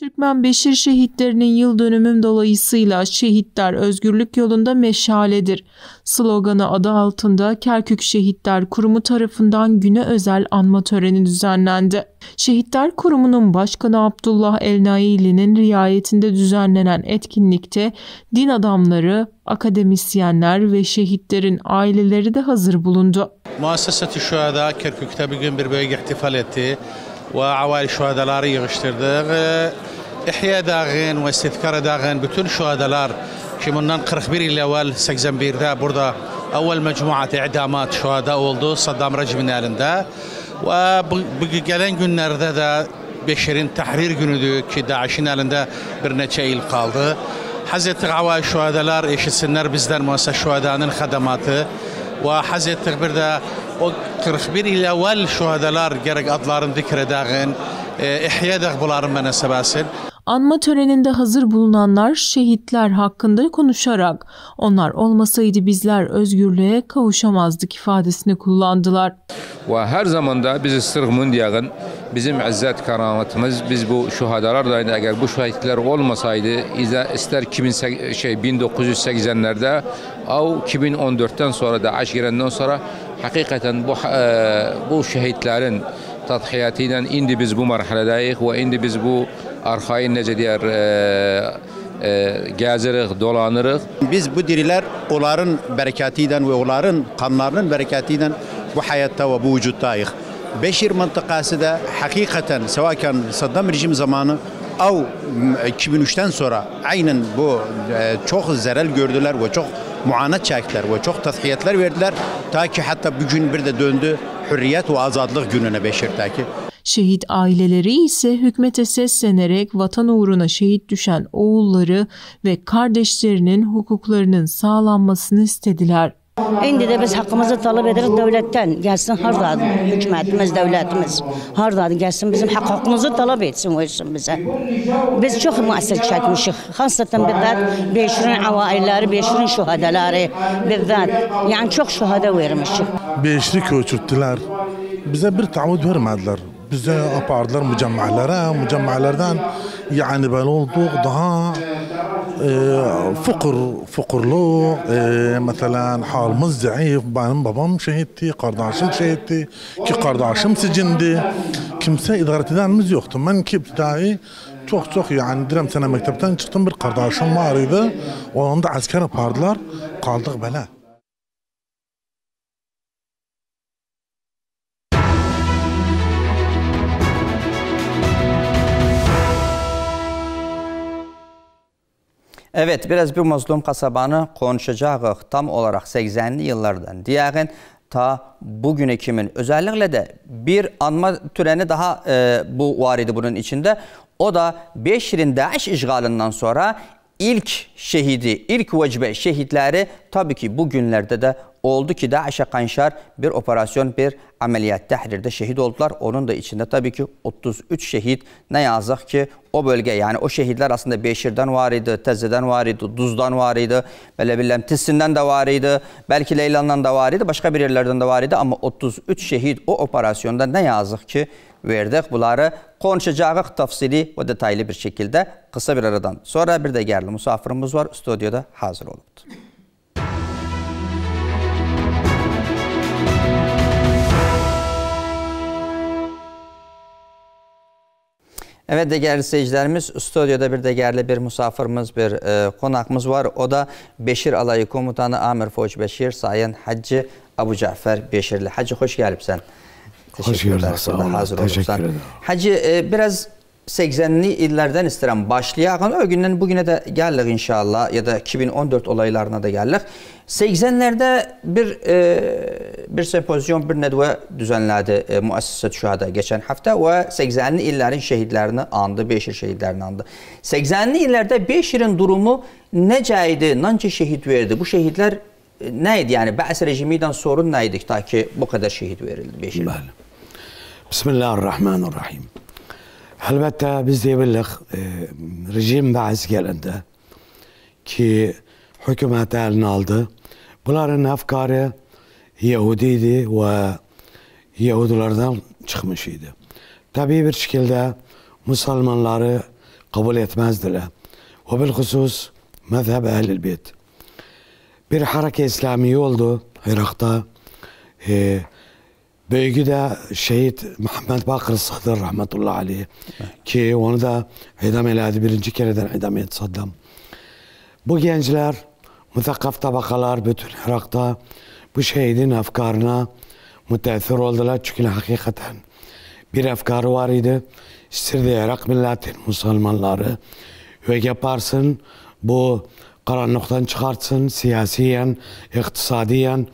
Türkmen Beşir şehitlerinin yıl dönümüm dolayısıyla şehitler özgürlük yolunda meşaledir. Sloganı adı altında Kerkük Şehitler Kurumu tarafından güne özel anma töreni düzenlendi. Şehitler Kurumu'nun Başkanı Abdullah Elnaili'nin riayetinde düzenlenen etkinlikte din adamları, akademisyenler ve şehitlerin aileleri de hazır bulundu. Muasseseti Şuhada Kerkük'te bir gün bir böyle ihtifal etti ve şuhadaları yığıştırdık. ihya dağın ve istizkar dağın bütün şuhadalar ki bundan 41 yıl evvel 81'de burada evvel mecmuat idamat şuhada oldu Saddam rejiminin elinde. Ve bu, bu gelen günlerde de Beşir'in tahrir günüdür ki DAEŞ'in elinde bir neçe yıl kaldı. Hazreti Hava şuhadalar eşitsinler bizden Musa şuhadanın ve Hazreti bir de o 41 yıl evvel şuhadalar gerek adların dikredağın, ihya da bunların münasebasın. Anma töreninde hazır bulunanlar şehitler hakkında konuşarak onlar olmasaydı bizler özgürlüğe kavuşamazdık ifadesini kullandılar. Ve her zamanda bizi sırgımın diyagın bizim izzet karamatımız biz bu şuhadalar da eğer bu şehitler olmasaydı ister 2000 şey 1980'lerde av 2014'ten sonra da girenden sonra hakikaten bu e, bu şehitlerin tadhiyatıyla indi biz bu marhaledayıq ve indi biz bu arxayın necə deyər e, e, gəzirik, dolanırıq. Biz bu diriler onların bereketiyle ve onların kanlarının bereketiyle bu hayatta ve bu vücuttayıq. Beşir mıntıkası da hakikaten sevaken Saddam rejim zamanı av 2003'ten sonra aynen bu e, çok zerel gördüler ve çok muanat çektiler ve çok tazkiyetler verdiler. Ta ki hatta bugün bir de döndü hürriyet ve azadlık gününe Beşir'teki. Şehit aileleri ise hükümete seslenerek vatan uğruna şehit düşen oğulları ve kardeşlerinin hukuklarının sağlanmasını istediler. İndi də biz haqqımızı talep edirik dövlətdən. Gəlsin hardadır hökumətimiz, dövlətimiz? Hardadır? Gəlsin bizim haqq haqqımızı talep etsin, versin bizə. Biz çox müəssir çəkmişik. Xassatan bizzat Beşirin availləri, Beşirin şuhadaları bizzat. Yəni çox şuhada vermişik. Beşri köçürttüler. Bize bir taahhüt vermediler. bize apardılar mücemmelere. Mücemmelerden yani ben olduk daha e, fukur, fukurlu e, mesela halimiz zayıf. Benim babam şehitti, kardeşim şehitti ki kardeşim sicindi. Kimse idare edenimiz yoktu. Ben ki ibtidai çok çok yani direm sene mektepten çıktım bir kardeşim var idi. Onun da asker apardılar. Kaldık böyle. Evet, biraz bir mazlum kasabanı konuşacağız. Tam olarak 80'li yıllardan diyəğin ta bugüne kimin özellikle de bir anma töreni daha e, bu var idi bunun içinde. O da Beşir'in Daesh işgalinden sonra ilk şehidi, ilk vecibe şehitleri tabii ki bu günlerde de oldu ki də Əşə Qanşar bir operasyon, bir əməliyyat təhrirdə şəhid oldular. Onun da içində təbii ki 33 şəhid nə yazıq ki o bölgə, yəni o şəhidlər aslında Beşirdən var idi, Təzədən var idi, Duzdan var idi, belə bilirəm Tissindən də var idi, bəlkə Leylandan da var idi, başqa bir yerlərdən də var idi, amma 33 şəhid o operasyonda nə yazıq ki verdik. Bunları konuşacağıq tafsili və detaylı bir şəkildə qısa bir aradan sonra bir də gərli misafirimiz var, studiyada hazır olubdur. Evet değerli seyircilerimiz, stüdyoda bir değerli bir misafirimiz, bir e, konakımız var. O da Beşir Alayı Komutanı Amir Foç Beşir, Sayın Hacı Abu Cafer Beşirli. Hacı hoş geldin. Hoş gördük, sağ olun. Hazır Teşekkür olursan. ederim. Hacı e, biraz 80'li illerden isterim başlayalım. O günden bugüne de geldik inşallah ya da 2014 olaylarına da geldik. 80'lerde bir e, bir sempozyon, bir nedve düzenledi e, Müesseset Şuhada geçen hafta ve 80'li illerin şehitlerini andı, Beşir şehitlerini andı. 80'li illerde Beşir'in durumu necəydi, nanca şehit verdi? Bu şehitler e, neydi yani? Bəs rejiminden sorun neydi ta ki bu kadar şehit verildi Beşir'e? Bismillahirrahmanirrahim. Elbette biz diyebiliriz e, rejim bahis gelindi ki hükümet eline aldı. Bunların efkarı Yahudiydi ve Yahudilerden çıkmış idi. Tabii bir şekilde Müslümanları kabul etmezdiler. Ve bilhusus mezhep ehl beyt. Bir hareket İslami oldu Irak'ta. E, Büyüğü de şehit Muhammed Bakır Sadır rahmetullahi aleyh. Ki onu da idam eledi. Birinci kereden idam etti Saddam. Bu gençler, mütekkaf tabakalar bütün Irak'ta bu şehidin efkarına müteessir oldular. Çünkü hakikaten bir efkarı var idi. istirdi Irak milletin Müslümanları ve yaparsın bu karanlıktan çıkartsın siyasiyen, iktisadiyen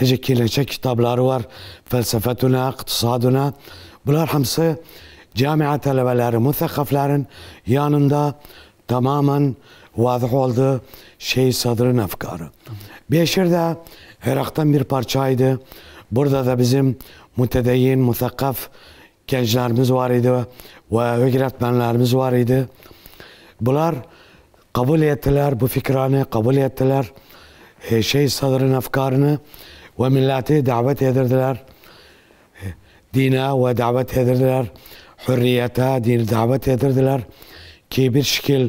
nece kilinçe kitapları var felsefetuna, iktisaduna bunlar hamsı camia talebeleri, müthekafların yanında tamamen vazih oldu şey sadrın efkarı. Beşir de Irak'tan bir parçaydı. Burada da bizim mütedeyyin, müthekaf gençlerimiz var idi ve öğretmenlerimiz var idi. Bunlar kabul ettiler bu fikranı, kabul ettiler e, şey sadrın efkarını ve milleti davet edirdiler. E, dine ve davet edirdiler. Hürriyete, dini davet edirdiler. Ki bir şekil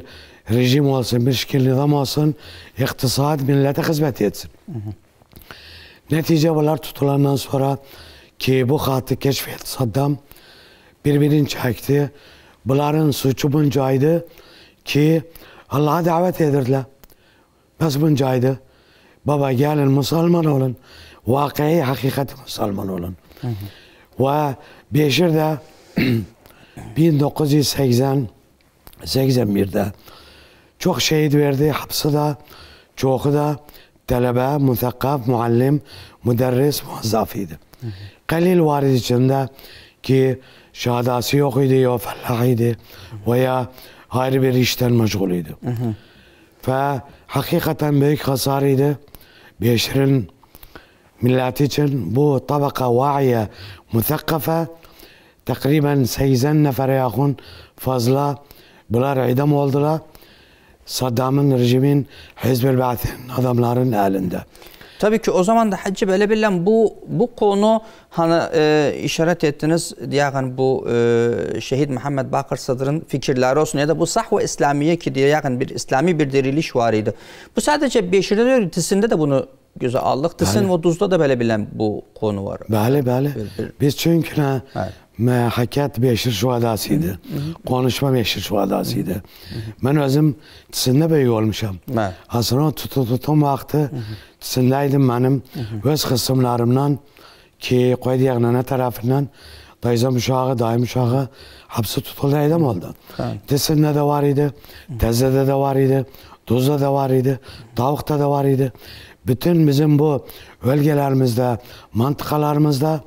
rejim olsun, bir şekil nizam olsun, iktisad millete hizmet etsin. Netice bunlar tutulandan sonra ki bu hattı keşfetti Saddam birbirini çekti. Bunların suçu buncaydı ki Allah'a davet edirdiler. Bes buncaydı. Baba gelin Müslüman olun. Vakıi hakikati Müslüman olun. Ve Beşir de 1980 81'de çok şehit verdi. Hapsı da çoğu da talebe, müthekkaf, muallim, müderris, muazzafıydı. Kalil var içinde ki şahadası yok idi ya fellahıydı veya ayrı bir işten meşgulüydü. Ve hakikaten büyük hasarıydı. Beşir'in milleti için bu tabaka va'iye, müthekkafe takriben 80 nefere yakın fazla bunlar idam oldular. Saddam'ın rejimin Hizbül adamların elinde. Tabii ki o zaman da Hacı böyle bilen bu bu konu hani e, işaret ettiniz yani bu e, şehit Muhammed Bakır Sadır'ın fikirleri olsun ya da bu sahve İslamiye ki diye yakın bir İslami bir diriliş var idi. Bu sadece Beşir'de değil Tisin'de de bunu göze aldık. Tisin ve Duz'da da böyle bilen bu konu var. Bəli, bəli. Biz çünkü ne hərəkət beşir şühədası idi. Konuşma beşir şühədası idi. Mən özüm Tisində böyük olmuşam. Aslında tutu tutum vaxtı Tisində idim mənim öz xısımlarımdan ki, qoy deyək nənə tərəfindən dayıcam uşağı, dayım uşağı hapsi tutuldu, edam oldu. Hə. Tisində də var idi, Təzədə də var idi, Duzda da var idi, Davıqda da var idi. Bütün bizim bu bölgelerimizde, mantıkalarımızda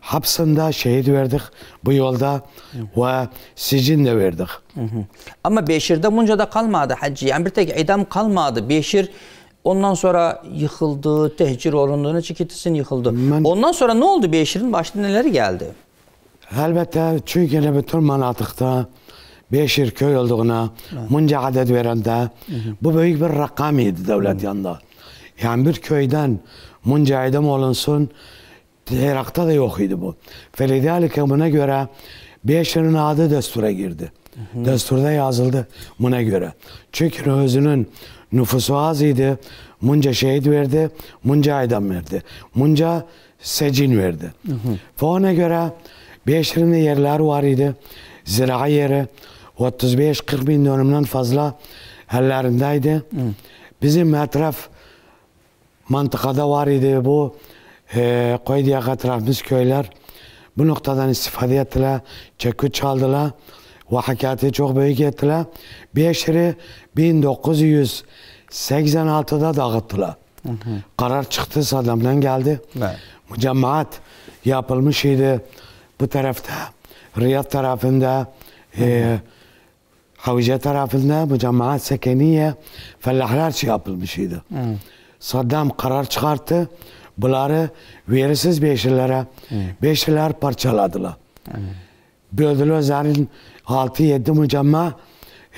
hapsında şehit verdik bu yolda ve sicin de verdik. Ama Beşir'de bunca da kalmadı Hacı. Yani bir tek idam kalmadı. Beşir ondan sonra yıkıldı, tehcir olundu, çikitisin yıkıldı. Ondan sonra ne oldu Beşir'in başına neleri geldi? Elbette çünkü bütün manatıkta Beşir köy olduğuna bunca adet verende bu büyük bir rakamıydı devlet yanında. Yani bir köyden bunca idam olunsun Irak'ta da yok idi bu. Felidalike buna göre Beşir'in adı destura girdi. Desturda yazıldı buna göre. Çünkü özünün nüfusu az idi. Munca şehit verdi, munca idam verdi. Munca secin verdi. Ve ona göre Beşir'in yerler var idi. Zira yeri 35-40 bin dönümden fazla ellerindeydi. Bizim etraf mantıkada var idi bu e, Koydiyak etrafımız köyler. Bu noktadan istifade ettiler. Çekü çaldılar. Ve hakikati çok büyük ettiler. Beşiri 1986'da dağıttılar. Karar çıktı Saddam'dan geldi. Mücemmaat yapılmış idi. Bu tarafta Riyad tarafında e, Havice tarafında mücemmaat sekeniye fellahlar şey yapılmış idi. Saddam karar çıkarttı. Bunları verisiz beşirlere, beşirler parçaladılar. Böldüler zaten 6-7 mücemma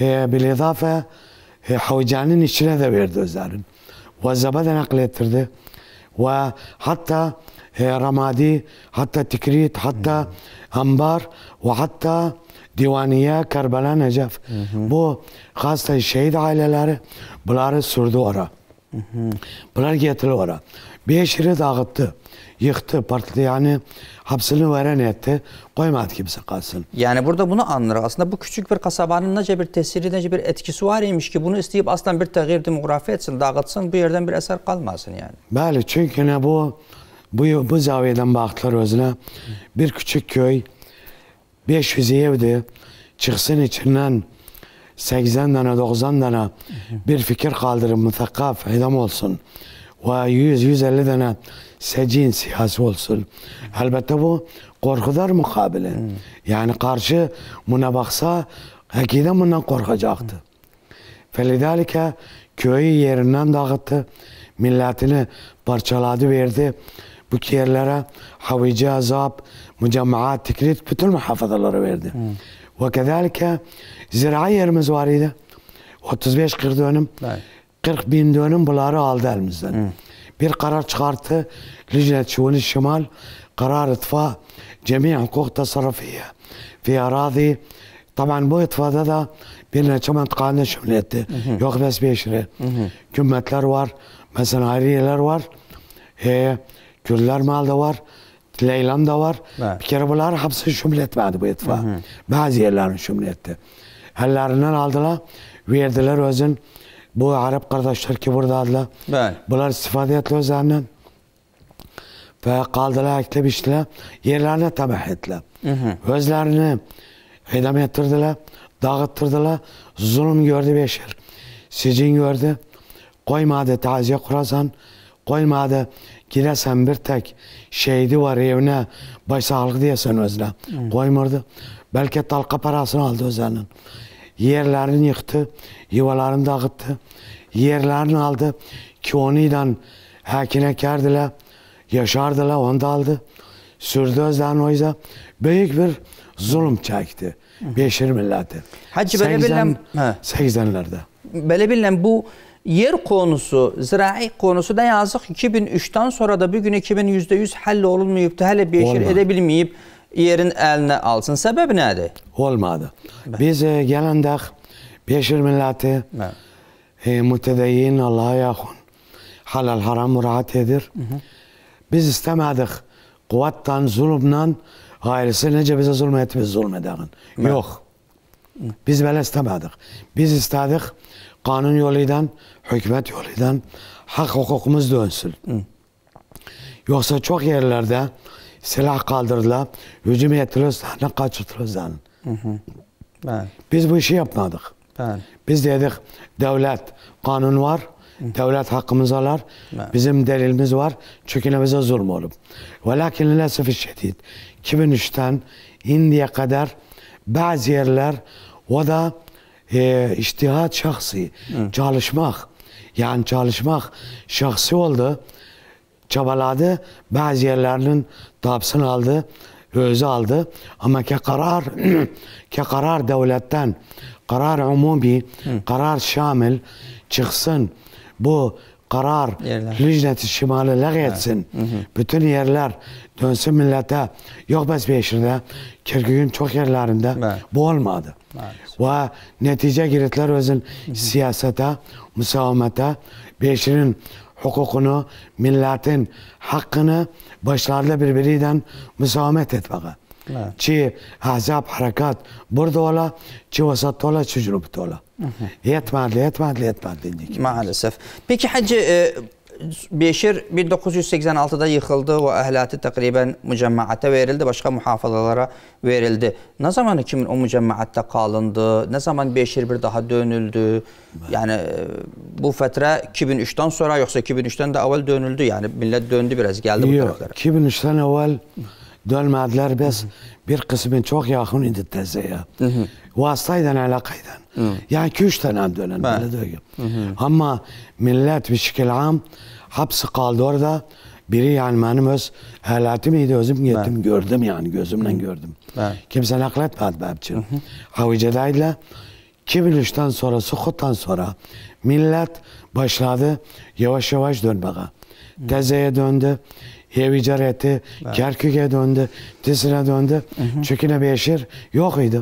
e, bil izafe e, Havice'nin içine de verdi özlerin. Vazzaba da naklettirdi. Ve hatta e, Ramadi, hatta Tikrit, hatta Ambar ve hatta Divaniye, Kerbela, Necef. Bu hasta şehit aileleri bunları sürdü oraya. Bunlar getirdi oraya. Beşiri dağıttı. Yıktı, partili yani hapsini veren etti. Koymadı kimse kalsın. Yani burada bunu anlar. Aslında bu küçük bir kasabanın nece bir tesiri, nece bir etkisi var imiş ki bunu isteyip aslında bir tağyir demografi etsin, dağıtsın, bu yerden bir eser kalmasın yani. Bəli, çünkü ne bu bu bu zaviyeden baktılar özüne. Bir küçük köy 500 evdi. çıksın içinden 80 tane 90 tane bir fikir kaldırıp mütekkaf idam olsun ve 100-150 tane secin siyasi olsun. Elbette bu korkular mukabili. Yani karşı buna baksa hakikaten bundan korkacaktı. Felidalike köyü yerinden dağıttı. Milletini parçaladı verdi. Bu yerlere havici azap, mücemmaat, tikrit bütün muhafazaları verdi. Ve kezalike ziraat yerimiz var idi. 35-40 dönüm. 40 bin dönüm bunları aldı elimizden. Bir karar çıkarttı. Lejnet Şuuni Şimal karar itfa cemi hukuk tasarrufiye fi arazi Taban bu itfada da bir neçe mentıkanı şümül etti. Yok bes beşiri. Kümmetler var. Mesela ayrıyeler var. E, Kürtler malda var. Leylan da var. Bir kere bunlar hepsi şümül etmedi bu itfa. Bazı yerlerini şümül etti. Ellerinden aldılar. Verdiler özün. Bu Arap kardeşler ki buradaydılar. Bunlar istifade ettiler özlerinden. Ve kaldılar, ekle biçtiler. Yerlerine tamah ettiler. Özlerini idam ettirdiler, dağıttırdılar. Zulüm gördü Beşir. Sicin gördü. Koymadı taziye kurasan. Koymadı giresen bir tek şeydi var evine başsağlık diyesen özle. Koymurdu. Belki talka parasını aldı özlerinin. Yerlerini yıktı. Yuvalarını dağıttı. Yerlerini aldı. Ki onuyla hakine kerdiler. Yaşardılar. Onu da aldı. Sürdü özlerini o yüzden. Büyük bir zulüm çekti. Beşir milleti. Hacı böyle bilmem... 80'lerde. Böyle bilmem bu Yer konusu, zirai konusu da yazıq 2003-dən sonra da bu gün 2100% həll olunmayıbdır, hələ bir şey edə bilməyib yerin əlinə alsın. Səbəb nədir? Olmadı. Biz e, gələndik Beşir milləti e, mütədəyin Allaha yaxın halal haram rahat edir. Hı -hı. Biz istəmədik quvvatdan, zulmla ailesi necə bizə zulm etdi, biz zulm edəğin. Yox. Biz belə istəmədik. Biz istədik kanun yoluyla, hükümet yoluyla hak hukukumuz dönsün. Yoksa çok yerlerde silah kaldırdılar, hücum ettiler, özlerine kaçırdılar özlerine. Biz bu işi yapmadık. Biz dedik devlet kanun var, devlet hakkımızı alır, bizim delilimiz var, çünkü bize zulm olup. Ve lakin lilesef şiddet 2003'ten indiye kadar bazı yerler o da e, iştihat şahsi, çalışmak. Yani çalışmak şahsi oldu. Çabaladı. Bazı yerlerinin tapsını aldı. Özü aldı. Ama ki karar ki karar devletten karar umumi, karar şamil çıksın. Bu karar Lücnet-i Şimali ləğ etsin. Bütün yerler dönsün millete. Yok bes Beşir'de, Kirkük'ün çok yerlerinde bu olmadı. Ve netice giritler özün siyasete, musavamete, Beşir'in hukukunu, milletin hakkını başlarıyla birbiriyle musavamet etmeye. Çi ahzab harekat burada ola, çi vasatta ola, çi cunubda ola. Yetmedi, yetmedi, yetmedi. Maalesef. Peki Hacı, e, Beşir 1986'da yıkıldı ve ehlati takriben mücemmaate verildi, başka muhafazalara verildi. Ne zaman kimin o mücemmaatte kalındı? Ne zaman Beşir bir daha dönüldü? Yani e, bu fetre 2003'ten sonra yoksa 2003'ten de evvel dönüldü. Yani millet döndü biraz, geldi bu Yok, taraflara. 2003'ten evvel dönmediler biz bir kısmın çok yakın idi tezeye. Vasıtayla alakayla. Yani iki üç tane dönen böyle diyor. Ama millet bir şekil am hapsi kaldı orada. Biri yani benim öz ehlatımıydı özüm gittim gördüm yani gözümle gördüm. Kimse nakletmedi için. Havicedayla 2003'ten sonra Sukut'tan sonra millet başladı yavaş yavaş dönmeye. Tezeye döndü. Yevicar etti, Kerkük'e döndü, Tisine döndü. Çünkü ne Beşir yok idi.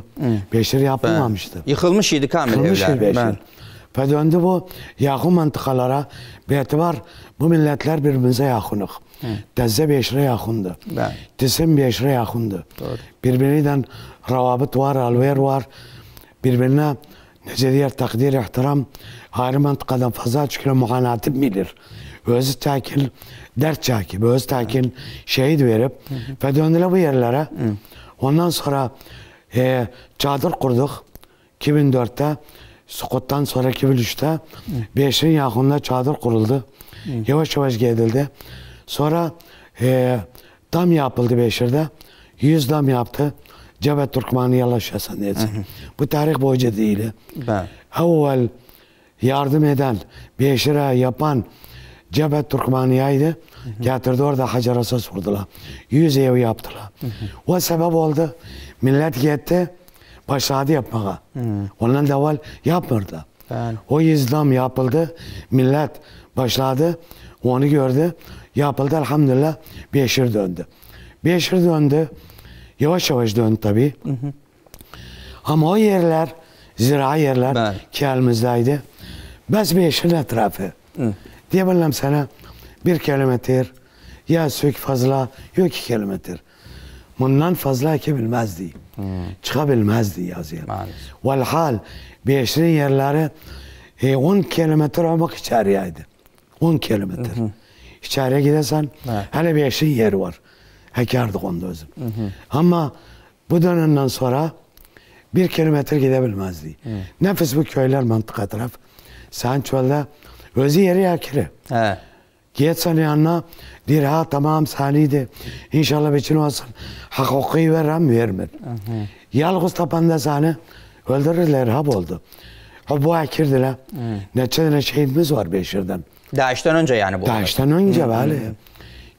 Beşir yapılmamıştı. Yıkılmış idi kamil Yıkılmış evler. Beşir. Ben- Ve döndü bu yakın mantıkalara. Bir bu milletler birbirimize yakınık. Tezze Beşir'e yakındı. Ben. Tisim Beşir'e yakındı. Birbirinden ravabıt var, alver var. Birbirine nece diyer takdir, ihtiram. Ayrı mantıkadan fazla çünkü muhanatı bilir. Özü takil, dert çakip, öz takil şehit verip ve döndüler bu yerlere. Ondan sonra e, çadır kurduk. 2004'te Sukut'tan sonra 2003'te Beşir'in yakınında çadır kuruldu. Yavaş yavaş gidildi. Sonra e, dam yapıldı Beşir'de. 100 dam yaptı. Cebet Türkmen'i yaşasın dedi. Bu tarih boyunca değil. Ben. Evvel yardım eden, Beşir'e yapan Cebet Türkmeniya'ydı. Getirdi orada Hacer Asas vurdular. 100 ev yaptılar. O sebep oldu. Millet gitti. Başladı yapmaya. Ondan da evvel yapmırdı. Ben. O izdam yapıldı. Millet başladı. Onu gördü. Yapıldı elhamdülillah. Beşir döndü. Beşir döndü. Yavaş yavaş döndü tabii. Ama o yerler, zira yerler ki elimizdeydi. Biz Beşir'in etrafı. Diyebilirim sana bir kilometre ya sök fazla yok iki kilometre. Bundan fazla ekebilmezdi. Çıkabilmezdi yazıya. Velhal Beşir'in yerleri e, 10 kilometre olmak içeriyeydi. 10 kilometre. İçeriye gidersen hele Beşir'in yeri var. Hekardık onda özüm. Ama bu dönemden sonra bir kilometre gidebilmezdi. Nefis bu köyler mantık etraf. Sen çölde özü yeri yakiri. He. Gitsen yanına dir ha tamam saniydi. İnşallah biçin olsun. Hakuki verem vermir. Yalnız tapanda seni öldürürler hap oldu. O bu akirdiler. Neçe tane şehidimiz var Beşir'den. Daesh'ten önce yani bu. Daesh'ten önce böyle.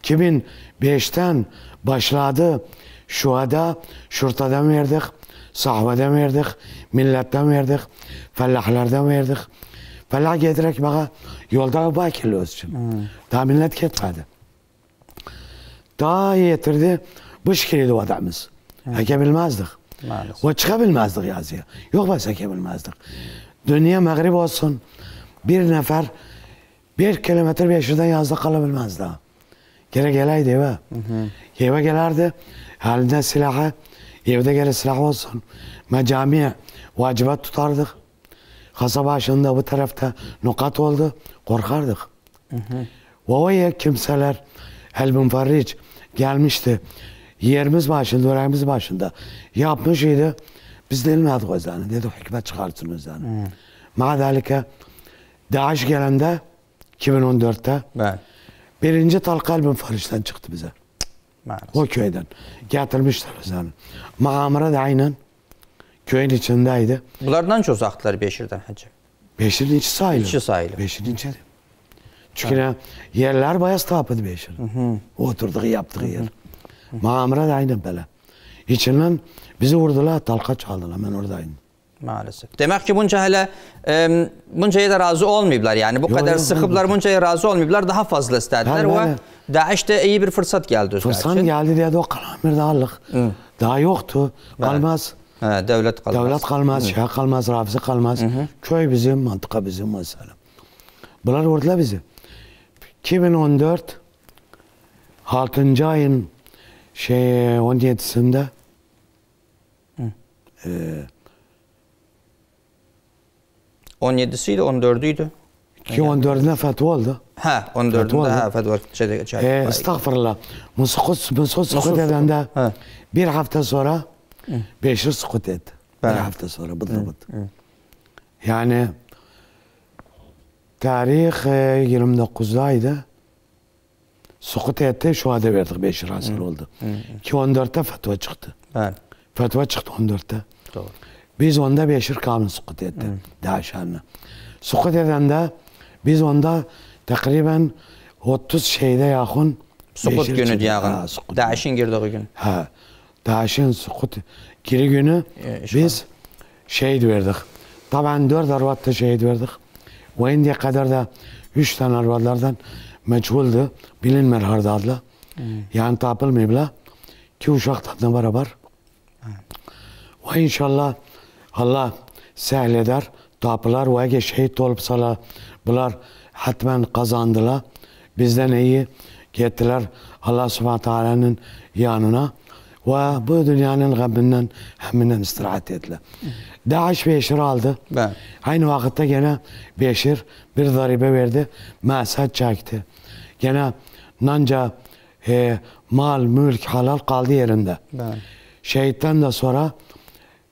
2005'ten başladı. Şuada, şurtadan verdik, sahveden verdik, milletten verdik, fellahlardan verdik. Fellah getirek bana yolda bakil olsun. Daha millet gitmedi. Daha getirdi, bu şekilde o adamız. Hekebilmezdik. Maalesef. O çıkabilmezdik yazıya. Yok biz hekebilmezdik. Dünya mağrib olsun, bir nefer bir kilometre beşirden yazda kalabilmez daha. Gene geleydi eve. Eve gelerdi, elinde silahı, evde gene silah olsun. Mecami, vacibat tutardık. Kasa başında bu tarafta nukat oldu, korkardık. Ve o ya kimseler, el müferriç gelmişti. Yerimiz başında, yüreğimiz başında. Yapmış idi. Biz de ilmedik o yüzden. Dedi hükümet çıkartsın o yüzden. Ma dalika Daesh gelende 2014'te Ben. birinci talka el müferriçten çıktı bize. Maalesef. O köyden. Getirmişler o yüzden. Mağamara da aynen köyün içindeydi. Bunlardan çok uzaktılar Beşir'den hacı. Beşirin içi sayılır. İçi sayılır. Beşirin içi. Çünkü ne, yerler bayağı tapıdı Beşir. Oturduğu yaptığı yer. Mağamara da aynen böyle. İçinden bizi vurdular, talka çaldılar. Ben oradaydım. Maalesef. Demek ki bunca hele e, buncaya da razı olmayıblar yani. Bu Yok, kadar yok, sıkıblar yok. buncaya razı olmayıblar. Daha fazla ve ben- Daesh iyi bir fırsat geldi özler Fırsat için. geldi diye de o kalamir dağlık. Daha yoktu. Kalmaz. He, devlet kalmaz. Devlet kalmaz, Hı. şey kalmaz, rafizi kalmaz. Köy bizim, mantıka bizim mesela. Bunlar vurdular bizi. 2014 6. ayın şey 17'sinde e, 17'siydi, 14'üydü. 2014'ünde fetva oldu. Ha, Fetva 14'ünde oldu. ha fetva E, estağfurullah. Musukut, musukut sukut edende bir hafta sonra Beşir sukut etti. Bir Ha. hafta sonra bıdı bıdı. Yani tarih e, 29'daydı. Sukut etti, şu anda verdik Beşir hasıl oldu. Ki 14'te fetva çıktı. Evet. Fetva çıktı 14'te. Doğru. Biz onda Beşir kanun sukut etti. Daha şanlı. Sukut edende biz onda takriben 30 şeyde yakın Sukut günü. Ha, sukut Daesh'in girdiği gün. Ha. Daşın sukut giri günü biz şehit verdik. Taban dört arvatta şehit verdik. Ve indiye kadar da üç tane arvatlardan meçhuldü. Bilinmer hardadılar. Yani tapılmayıbla. Ki uşaklarla beraber. Ve inşallah Allah sehl eder. Tapılar ve eğer şehit olup sala bunlar hatmen kazandılar. Bizden iyi gittiler Allah subhanahu teala'nın yanına ve bu dünyanın gaminden heminden istirahat ettiler. Daesh Beşir aldı. Ben. Aynı vakitte gene Beşir bir zaribe verdi. Mesaj çekti. Gene nanca e, mal, mülk, halal kaldı yerinde. Ben. Şehitten de sonra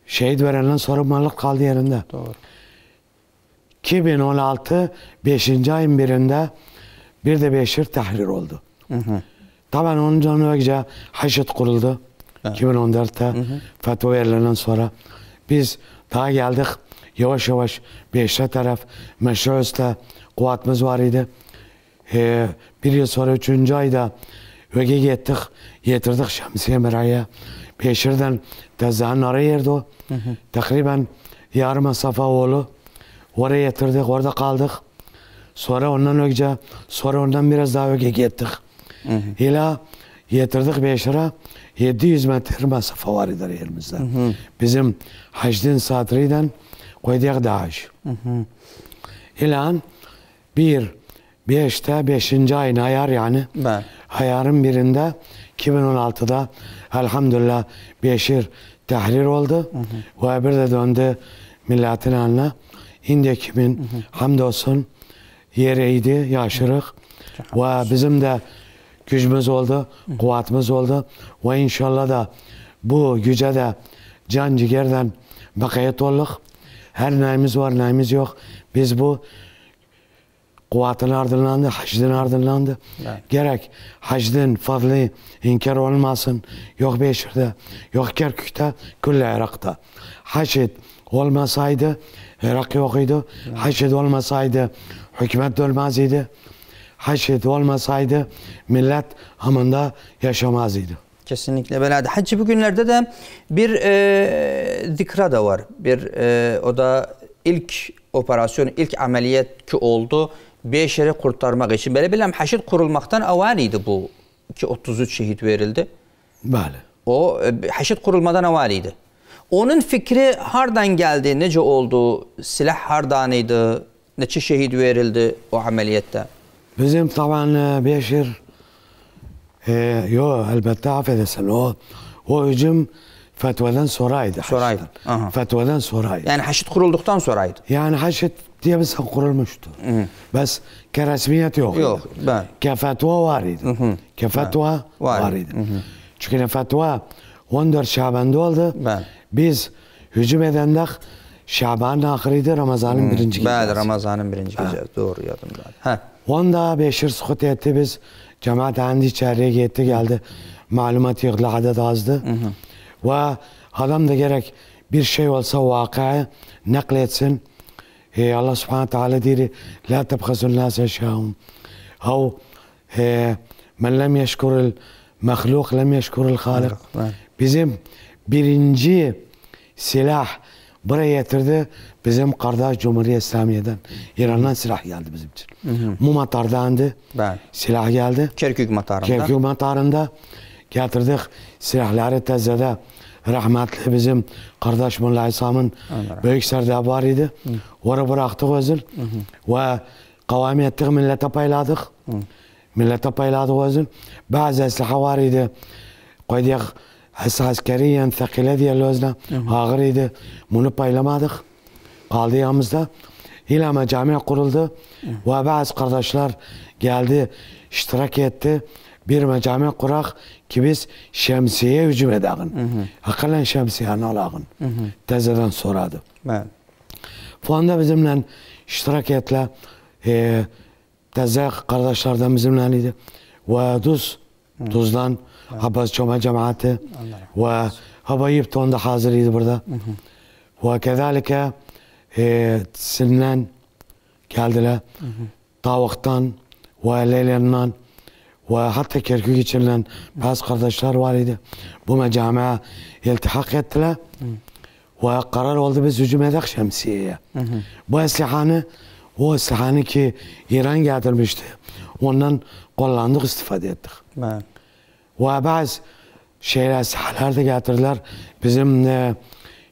şehit verilen sorumluluk kaldı yerinde. Doğru. 2016 5. ayın birinde bir de Beşir tahrir oldu. Hı hı. Tabii ondan önce haşit kuruldu. Evet. 2014'te Hı hı. fetva verilenden sonra biz daha geldik yavaş yavaş Beşiktaş taraf meşru üstte kuvvetimiz var idi. Ee, bir yıl sonra üçüncü ayda öge gittik getirdik Şemsiye Meray'a. Beşir'den tezahın araya yerdi o. Hı hı. Takriben yarım mesafe oğlu. Oraya getirdik orada kaldık. Sonra ondan önce sonra ondan biraz daha öge gittik. Hı hı. İla getirdik Beşir'e 700 metre mesafe var idi yerimizde. Hı hı. Bizim Hacdin Satri'den koyduk. Hı hı. İlan bir beşte beşinci ayın ayar yani. Ben. Ayarın birinde 2016'da elhamdülillah Beşir tahrir oldu. Ve bir de döndü milletin haline. Şimdi kimin hamdolsun yeriydi, yaşırık. Ve bizim de gücümüz oldu, kuvvetimiz oldu. Ve inşallah da bu güce de can ciğerden bakayet olduk. Her neyimiz var, neyimiz yok. Biz bu kuvvetin ardından da, hacdin ardından da. Evet. Gerek hacdin fazlı inkar olmasın. Yok Beşir'de, yok Kerkük'te, külle Irak'ta. Haşid olmasaydı Irak yok idi. Haşid olmasaydı Haşid olmasaydı millet hamında yaşamaz idi. Kesinlikle böyle. Hacı bugünlerde de bir e, zikra da var. Bir e, o da ilk operasyon, ilk ameliyat ki oldu. Beşeri kurtarmak için. Böyle bilmem haşit kurulmaktan evvel idi bu ki 33 şehit verildi. Böyle. O e, haşit kurulmadan evvel idi. Onun fikri hardan geldi, nece oldu, silah hardanıydı, neçe şehit verildi o ameliyatta? Bizim taban e, Beşir e, yo elbette affedersin o o hücum fetvadan sonraydı. Sonraydı. Aha. Fetvadan sonraydı. Yani haşit kurulduktan sonraydı. Yani haşit diye bir sen kurulmuştu. Bes ke resmiyet yok. Yok, ben. Ke fetva var idi. Ke fetva Var var idi. idi. Çünkü ne fetva 14 Şaban'da oldu. Ben. Biz hücum edendik Şaban'ın ahiriydi Ramazan'ın birinci gecesi. Ramazanın birinci gecesi. Doğru yadımda. Hə. Onda Beşir sukut etti biz. Cemaat andi içeriye gitti geldi. Malumat yığılı adet azdı. Ve adam da gerek bir şey olsa vakaya nakletsin. E, Allah subhanahu teala diri la tebhasul nas eşyahum. Hav men lem yeşkurul mahluk lem yeşkurul halik. Bizim birinci silah buraya getirdi. Bizim kardeş Cumhuriyet İslamiye'den İran'dan silah geldi bizim için. Matardandı. Ben. Silah geldi. Kerkük matarında. Kerkük matarında getirdik silahları tezede. Rahmetli bizim kardeş Molla İslam'ın büyük serdabı var idi. Oraya bıraktık özül. Ve kavami ettik millete payladık. Millete payladık özül. Bazı esliha var idi. Koyduk hassa askeriyen thakile diye lözle. Ağır idi. Bunu paylamadık. Kaldı yanımızda. İlame cami kuruldu. Ve bazı kardeşler geldi, iştirak etti. Bir mecami kurak ki biz şemsiye hücum edağın. Hakikaten şemsiye alağın. Tezeden soradı. Ben. Fonda bizimle iştirak etle. E, teze kardeşlerden bizimle idi. Ve Duz, Duz'dan Abbas Çoma cemaati ve Habayip de onda hazır idi burada. Ve kezalike Sinlen geldiler. Tavuktan ve Leylan'dan ve hatta Kerkük içinden bazı kardeşler var idi. Bu mecamaya iltihak ettiler. Ve karar oldu biz hücum edek şemsiyeye. Bu eslihanı o eslihanı ki İran getirmişti. Ondan kullandık istifade ettik. Ve bazı şeyler eslihalar da getirdiler. Bizim e,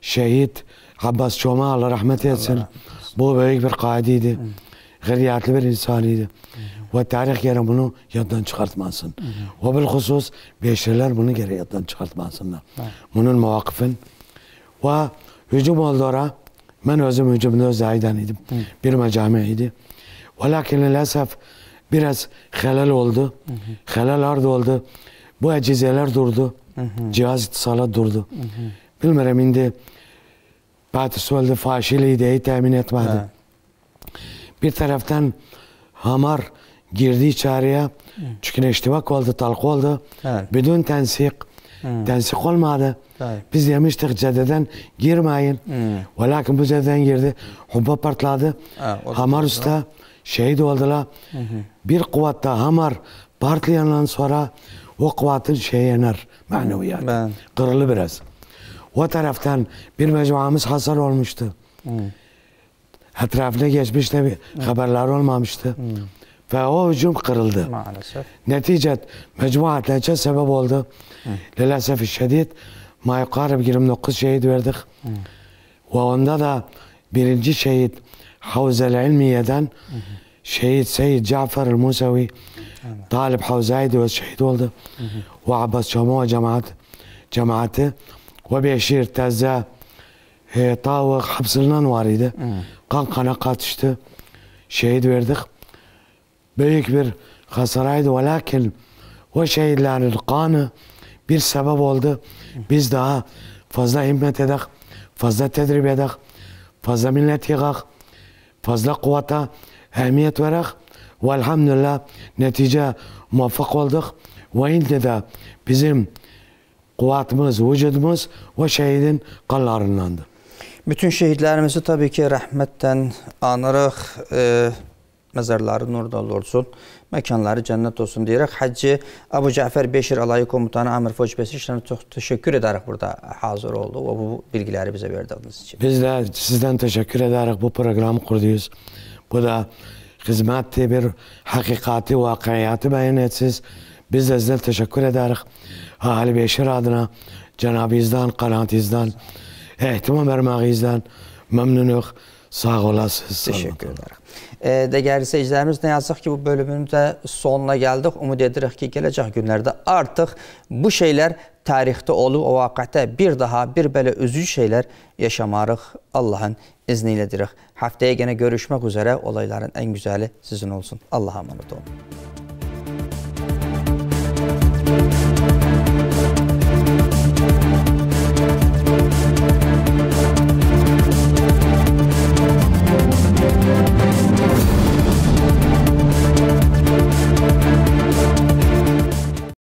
şehit Abbas Çoma Allah rahmet etsin. Bu büyük bir kaidiydi. Gayriyatlı bir insanıydı. Ve tarih gene bunu yaddan çıkartmasın. Ve bilhusus beşirler bunu geri yaddan çıkartmasınlar. Bunun muvakıfın. Ve hücum oldu oraya. Ben özüm hücumda özaydan idim. Bir mecamiydi. Ve lakin lilesef biraz helal oldu. Helalar da oldu. Bu ecizeler durdu. Cihaz ittisalat durdu. Bilmiyorum indi Batı oldu faşil ideyi temin etmedi. Ha. Bir taraftan Hamar girdi içeriye. Çünkü iştibak oldu, talk oldu. Evet. Bidun tensik. Hı. Tensik olmadı. Tabii. Biz demiştik caddeden girmeyin. Hı. Lakin bu caddeden girdi. Hubba partladı. Ha, Hamar. Usta şehit oldular. Hı hı. Bir kuvvette Hamar partlayandan sonra o kuvvetin şey yener maneviyat. Kırılı biraz. O taraftan bir mecmuamız hasar olmuştu. Hı. Etrafına geçmişte bir haberler olmamıştı. Ve o hücum kırıldı. Maalesef. Netice mecmua atlaca sebep oldu. Lilesef şiddet ma yukarı 29 şehit verdik. Ve onda da birinci şehit Havzel İlmiye'den şehit Seyyid Cafer el-Musavi talip Havzaydı ve şehit oldu. Ve Abbas Çamo cemaat cemaati ve Tezza e, Tavuk hapsından var idi. Kan kana katıştı. Şehit verdik. Büyük bir hasaraydı. Lakin o şehitlerin kanı bir sebep oldu. Biz daha fazla himmet edek, fazla tedrib edek, fazla millet yıkak, fazla kuvvete ehemmiyet verek. Ve elhamdülillah netice muvaffak olduk. Ve indi de bizim kuvvetimiz, vücudumuz o şehidin kanlarındandı. Bütün şehitlerimizi tabii ki rahmetten anırıq, e, mezarları nurda olsun, mekanları cennet olsun diyerek Hacı Abu Cafer Beşir Alayı Komutanı Amir Foç Besişlerine çok teşekkür ederek burada hazır oldu ve bu bilgileri bize verdiğiniz için. Biz de sizden teşekkür ederek bu programı kurduyuz. Bu da hizmette bir hakikati, vakiyatı beyan etsiz. Biz de sizden teşekkür ederek Ahali Beşir adına Cenab-ı kanaatinizden, ihtimam vermağınızdan memnunuk. Sağ olasınız. Teşekkür ederim. E, değerli seyircilerimiz ne yazık ki bu bölümün de sonuna geldik. Umut edirik ki gelecek günlerde artık bu şeyler tarihte olub o vaqiətdə bir daha bir belə üzücü şeyler yaşamarıq Allah'ın izniyle dirik. Haftaya gene görüşmek üzere olayların en güzeli sizin olsun. Allah'a emanet olun.